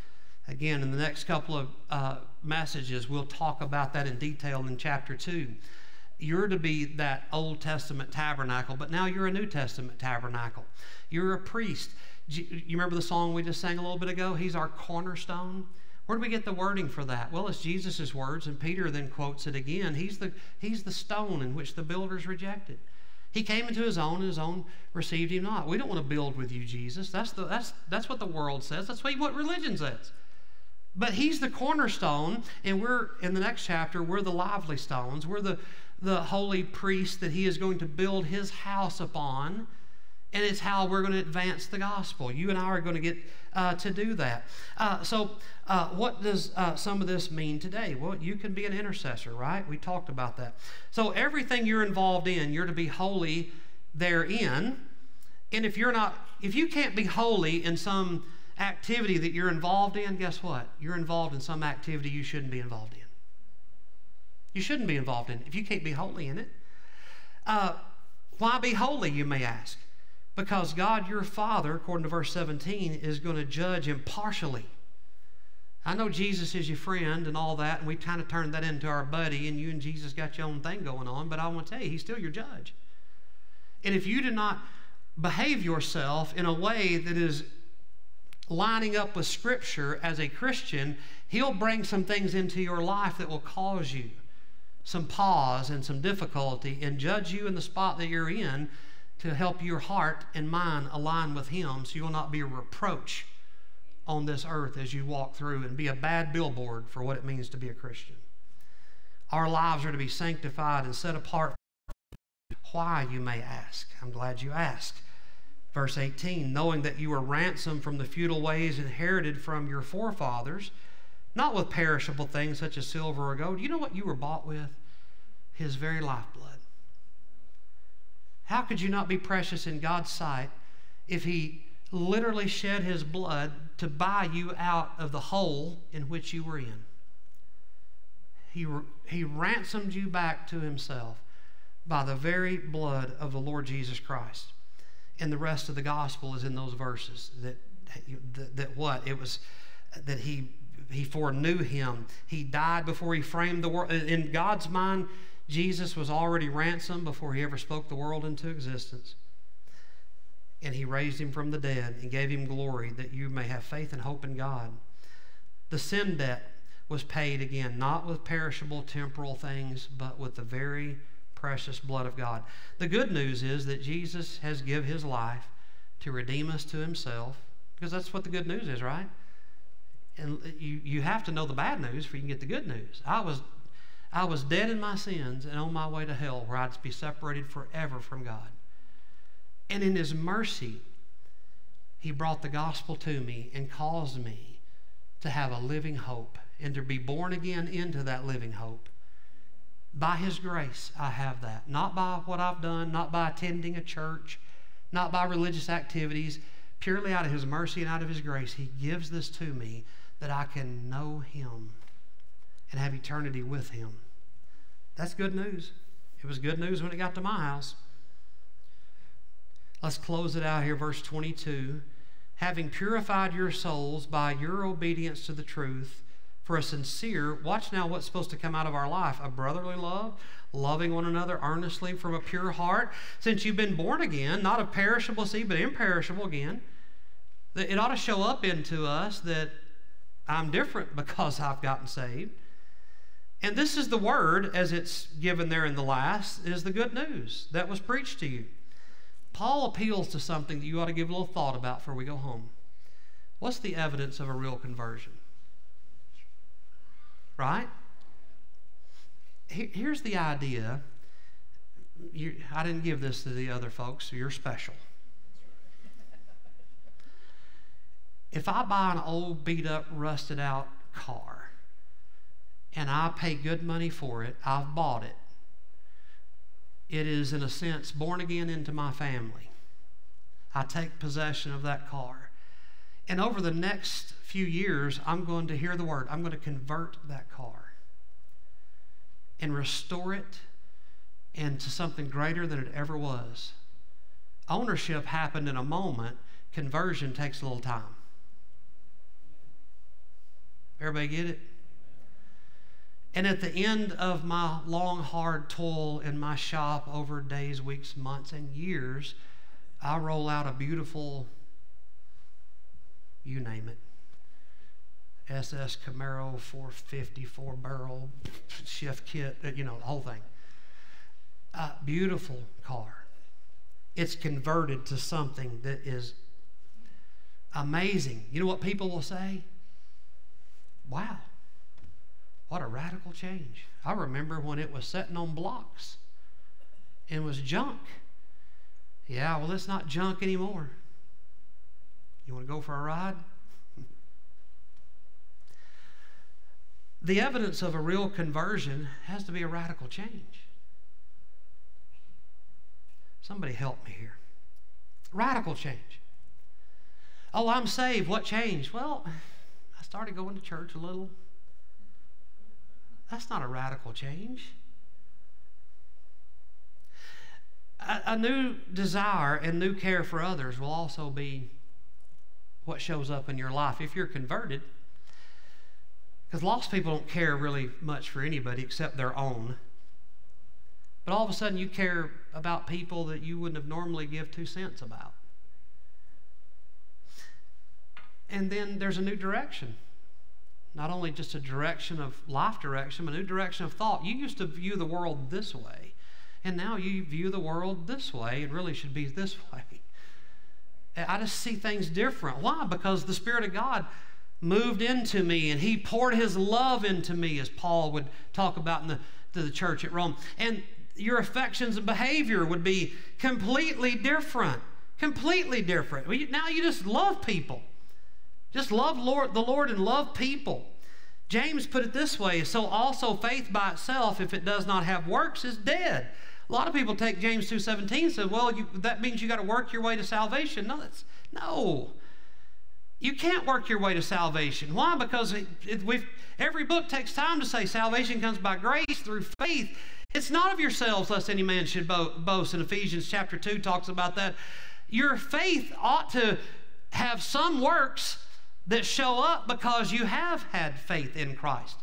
Again, in the next couple of uh, messages, we'll talk about that in detail in chapter two. You're to be that Old Testament tabernacle, but now you're a New Testament tabernacle. You're a priest. You remember the song we just sang a little bit ago? He's our cornerstone. Where do we get the wording for that? Well, it's Jesus' words, and Peter then quotes it again. He's the, he's the stone in which the builders rejected. He came into his own, and his own received him not. We don't want to build with you, Jesus. That's, the, that's, that's what the world says. That's what, what religion says. But he's the cornerstone, and we're in the next chapter, we're the lively stones. We're the, the holy priest that he is going to build his house upon and it's how we're going to advance the gospel. You and I are going to get uh, to do that. Uh, so, uh, what does uh, some of this mean today? Well, you can be an intercessor, right? We talked about that. So, everything you're involved in, you're to be holy therein. And if you're not, if you can't be holy in some activity that you're involved in, guess what? You're involved in some activity you shouldn't be involved in. You shouldn't be involved in it if you can't be holy in it. Uh, why be holy, you may ask? Because God, your Father, according to verse 17, is going to judge impartially. I know Jesus is your friend and all that, and we kind of turned that into our buddy, and you and Jesus got your own thing going on, but I want to tell you, He's still your judge. And if you do not behave yourself in a way that is lining up with Scripture as a Christian, He'll bring some things into your life that will cause you some pause and some difficulty and judge you in the spot that you're in to help your heart and mind align with Him so you'll not be a reproach on this earth as you walk through and be a bad billboard for what it means to be a Christian. Our lives are to be sanctified and set apart. Why, you may ask? I'm glad you asked. Verse 18, knowing that you were ransomed from the futile ways inherited from your forefathers, not with perishable things such as silver or gold. You know what you were bought with? His very lifeblood. How could you not be precious in God's sight if He literally shed His blood to buy you out of the hole in which you were in? He, he ransomed you back to Himself by the very blood of the Lord Jesus Christ. And the rest of the gospel is in those verses that, that, that what? It was that He he foreknew him. He died before he framed the world. In God's mind, Jesus was already ransomed before he ever spoke the world into existence. And he raised him from the dead and gave him glory that you may have faith and hope in God. The sin debt was paid again, not with perishable temporal things, but with the very precious blood of God. The good news is that Jesus has given his life to redeem us to himself, because that's what the good news is, right? And you, you have to know the bad news for you can get the good news. I was I was dead in my sins and on my way to hell where I'd be separated forever from God. And in His mercy, He brought the gospel to me and caused me to have a living hope and to be born again into that living hope. By His grace, I have that. Not by what I've done, not by attending a church, not by religious activities. Purely out of His mercy and out of His grace, He gives this to me that I can know Him and have eternity with Him. That's good news. It was good news when it got to my house. Let's close it out here, verse 22. having purified your souls by your obedience to the truth for a sincere, watch now what's supposed to come out of our life a brotherly love, loving one another earnestly from a pure heart. Since you've been born again, not of perishable seed, but imperishable again, it ought to show up into us that I'm different *laughs* because I've gotten saved. And this is the word, as it's given there in the last, is the good news that was preached to you. Paul appeals to something that you ought to give a little thought about before we go home. What's the evidence of a real conversion? Right? Here's the idea. You, I didn't give this to the other folks, so you're special. If I buy an old, beat up, rusted out car and I pay good money for it, I've bought it it is, in a sense, born again into my family. I take possession of that car. And over the next few years, I'm going to hear the word. I'm going to convert that car and restore it into something greater than it ever was. Ownership happened in a moment, conversion takes a little time. Everybody get it? And at the end of my long, hard toil in my shop over days, weeks, months, and years, I roll out a beautiful, you name it, SS Camaro 454 barrel shift kit, uh, you know, the whole thing. A beautiful car. It's converted to something that is amazing. You know what people will say? Wow what a radical change. I remember when it was sitting on blocks and was junk. Yeah, well, it's not junk anymore. You want to go for a ride? *laughs* the evidence of a real conversion has to be a radical change. Somebody help me here. Radical change. Oh, I'm saved. What changed? Well, I started going to church a little. That's not a radical change. A, a, new desire and new care for others will also be what shows up in your life if you're converted. Because lost people don't care really much for anybody except their own. But all of a sudden, you care about people that you wouldn't have normally give two cents about. And then there's a new direction not only just a direction of life direction, but a new direction of thought. You used to view the world this way, and now you view the world this way. It really should be this *laughs* way. I just see things different. Why? Because the Spirit of God moved into me and He poured His love into me, as Paul would talk about in the, to the church at Rome. And your affections and behavior would be completely different. Completely different. Now you just love people. Just love Lord, the Lord and love people. James put it this way so also faith by itself, if it does not have works, is dead. A lot of people take James 2.17 and say, well, you, that means you got to work your way to salvation. No, that's, no. You can't work your way to salvation. Why? Because it, it, every book takes time to say salvation comes by grace through faith. It's not of yourselves, lest any man should bo- boast. In Ephesians chapter 2 talks about that. Your faith ought to have some works that show up because you have had faith in Christ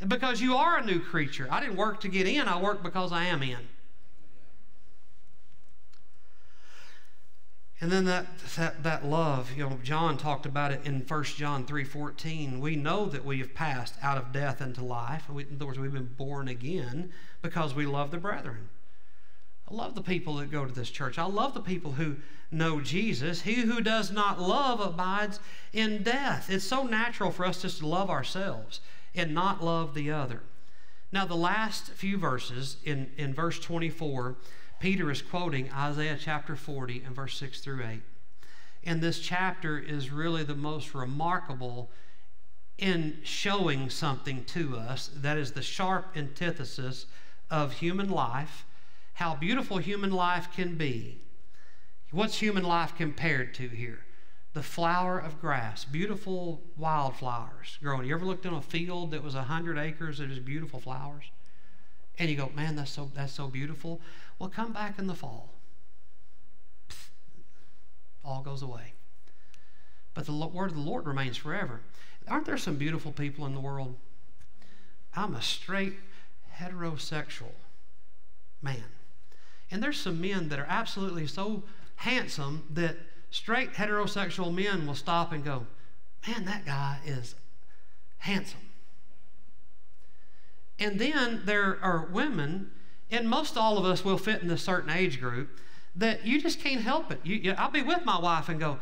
and because you are a new creature. I didn't work to get in, I work because I am in. And then that, that, that love, you know, John talked about it in 1 John 3.14. We know that we have passed out of death into life. We, in other words, we've been born again because we love the brethren. I love the people that go to this church. I love the people who know Jesus. He who does not love abides in death. It's so natural for us just to love ourselves and not love the other. Now, the last few verses in, in verse 24, Peter is quoting Isaiah chapter 40 and verse 6 through 8. And this chapter is really the most remarkable in showing something to us that is the sharp antithesis of human life how beautiful human life can be. What's human life compared to here? The flower of grass, beautiful wildflowers growing. You ever looked in a field that was a hundred acres of just beautiful flowers? And you go, man, that's so that's so beautiful. Well, come back in the fall. Pfft, all goes away. but the word of the Lord remains forever. Aren't there some beautiful people in the world? I'm a straight heterosexual man. And there's some men that are absolutely so handsome that straight heterosexual men will stop and go, Man, that guy is handsome. And then there are women, and most all of us will fit in this certain age group, that you just can't help it. You, you, I'll be with my wife and go,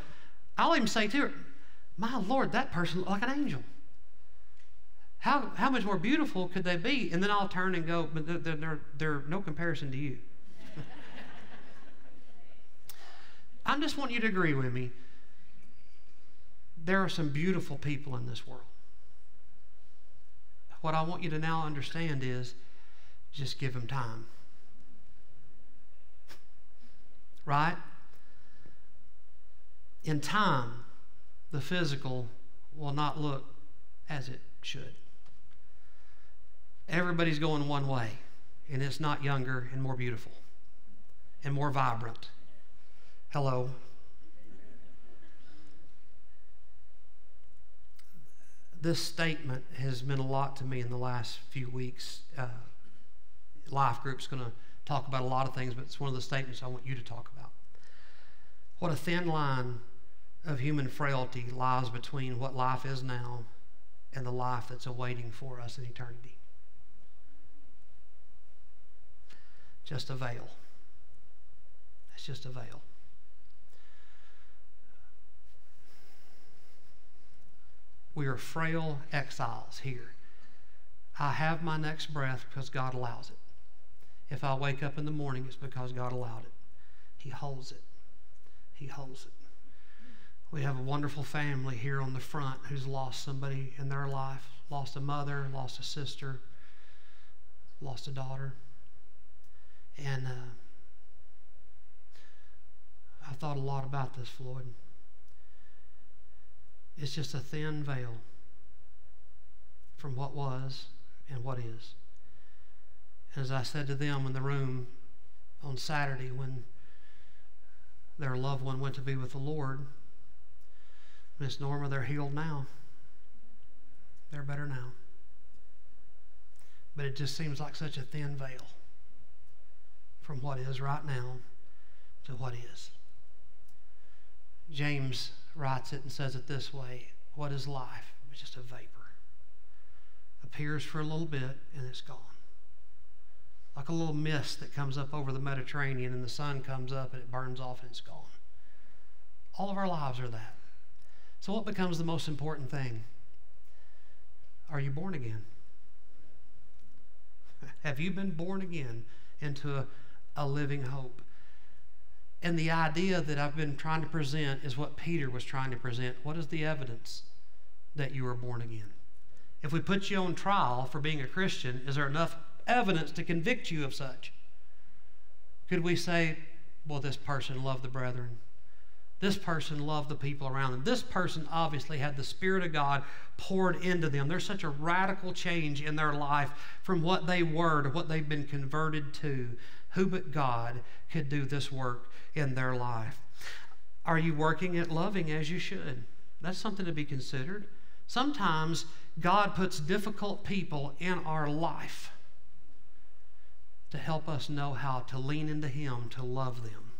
I'll even say to her, My Lord, that person looked like an angel. How, how much more beautiful could they be? And then I'll turn and go, But they're, they're, they're no comparison to you. I just want you to agree with me. There are some beautiful people in this world. What I want you to now understand is just give them time. Right? In time, the physical will not look as it should. Everybody's going one way, and it's not younger and more beautiful and more vibrant. Hello. This statement has meant a lot to me in the last few weeks. Uh, life group's going to talk about a lot of things, but it's one of the statements I want you to talk about. What a thin line of human frailty lies between what life is now and the life that's awaiting for us in eternity. Just a veil. It's just a veil. We are frail exiles here. I have my next breath because God allows it. If I wake up in the morning, it's because God allowed it. He holds it. He holds it. We have a wonderful family here on the front who's lost somebody in their life lost a mother, lost a sister, lost a daughter. And uh, I've thought a lot about this, Floyd. It's just a thin veil from what was and what is. As I said to them in the room on Saturday when their loved one went to be with the Lord, Miss Norma, they're healed now. They're better now. But it just seems like such a thin veil from what is right now to what is. James writes it and says it this way What is life? It's just a vapor. Appears for a little bit and it's gone. Like a little mist that comes up over the Mediterranean and the sun comes up and it burns off and it's gone. All of our lives are that. So, what becomes the most important thing? Are you born again? *laughs* Have you been born again into a, a living hope? And the idea that I've been trying to present is what Peter was trying to present. What is the evidence that you are born again? If we put you on trial for being a Christian, is there enough evidence to convict you of such? Could we say, well, this person loved the brethren? This person loved the people around them. This person obviously had the Spirit of God poured into them. There's such a radical change in their life from what they were to what they've been converted to. Who but God could do this work in their life. Are you working at loving as you should? That's something to be considered. Sometimes God puts difficult people in our life to help us know how to lean into Him, to love them.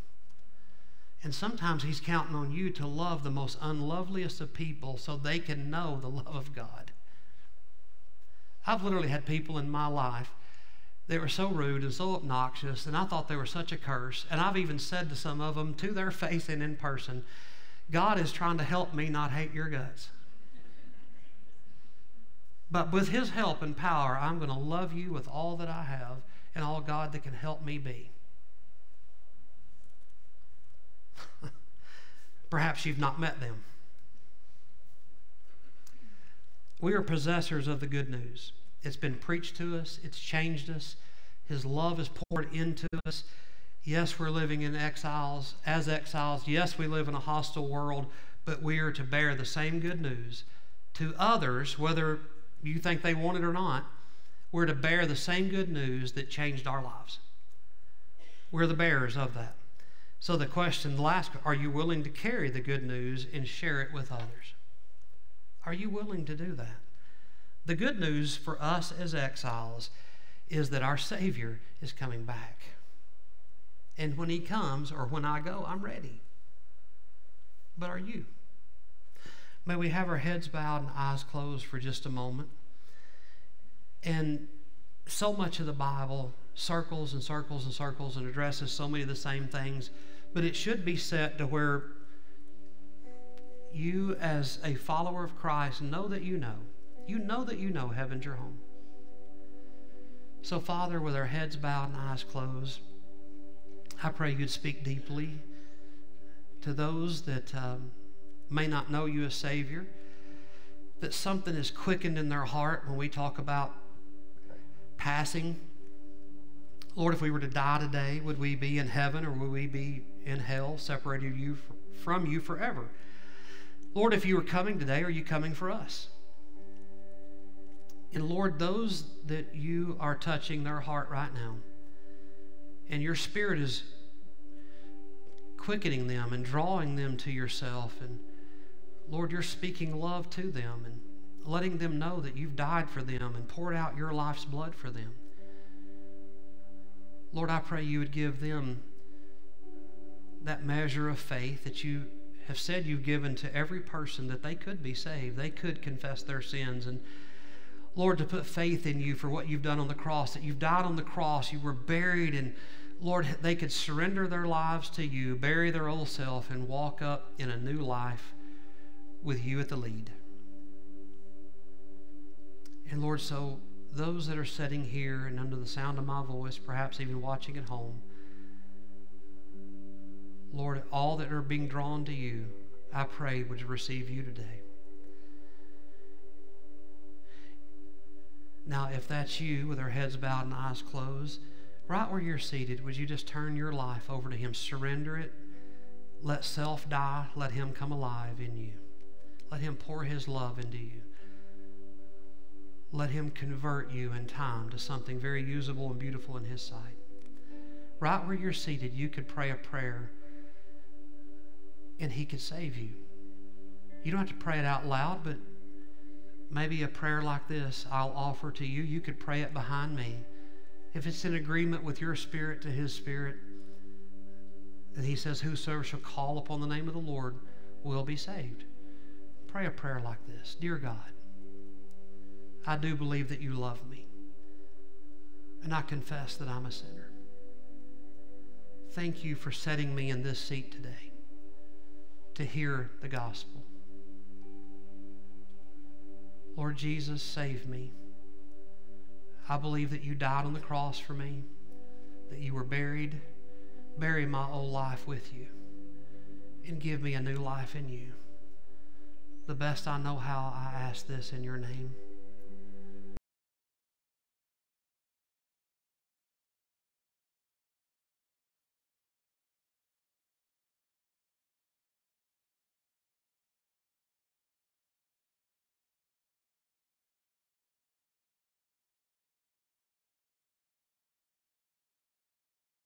And sometimes He's counting on you to love the most unloveliest of people so they can know the love of God. I've literally had people in my life they were so rude and so obnoxious, and I thought they were such a curse. And I've even said to some of them to their face and in person, God is trying to help me not hate your guts. But with His help and power, I'm going to love you with all that I have and all God that can help me be. *laughs* Perhaps you've not met them. We are possessors of the good news. It's been preached to us, it's changed us. His love is poured into us. Yes, we're living in exiles, as exiles. Yes, we live in a hostile world, but we are to bear the same good news to others, whether you think they want it or not. We're to bear the same good news that changed our lives. We're the bearers of that. So the question, the last, are you willing to carry the good news and share it with others? Are you willing to do that? The good news for us as exiles is that our Savior is coming back. And when He comes, or when I go, I'm ready. But are you? May we have our heads bowed and eyes closed for just a moment. And so much of the Bible circles and circles and circles and addresses so many of the same things, but it should be set to where you, as a follower of Christ, know that you know. You know that you know heaven's your home. So, Father, with our heads bowed and eyes closed, I pray you'd speak deeply to those that um, may not know you as Savior, that something is quickened in their heart when we talk about passing. Lord, if we were to die today, would we be in heaven or would we be in hell, separated you from you forever? Lord, if you were coming today, are you coming for us? And Lord, those that you are touching their heart right now, and your spirit is quickening them and drawing them to yourself. And Lord, you're speaking love to them and letting them know that you've died for them and poured out your life's blood for them. Lord, I pray you would give them that measure of faith that you have said you've given to every person that they could be saved. They could confess their sins. And Lord, to put faith in you for what you've done on the cross, that you've died on the cross, you were buried, and Lord, they could surrender their lives to you, bury their old self, and walk up in a new life with you at the lead. And Lord, so those that are sitting here and under the sound of my voice, perhaps even watching at home, Lord, all that are being drawn to you, I pray would receive you today. Now, if that's you with our heads bowed and eyes closed, right where you're seated, would you just turn your life over to Him? Surrender it. Let self die. Let Him come alive in you. Let Him pour His love into you. Let Him convert you in time to something very usable and beautiful in His sight. Right where you're seated, you could pray a prayer and He could save you. You don't have to pray it out loud, but maybe a prayer like this I'll offer to you. You could pray it behind me. If it's in agreement with your spirit to His spirit, and He says, Whosoever shall call upon the name of the Lord will be saved. Pray a prayer like this Dear God, I do believe that you love me, and I confess that I'm a sinner. Thank you for setting me in this seat today to hear the gospel. Lord Jesus, save me. I believe that you died on the cross for me, that you were buried. Bury my old life with you and give me a new life in you. The best I know how, I ask this in your name.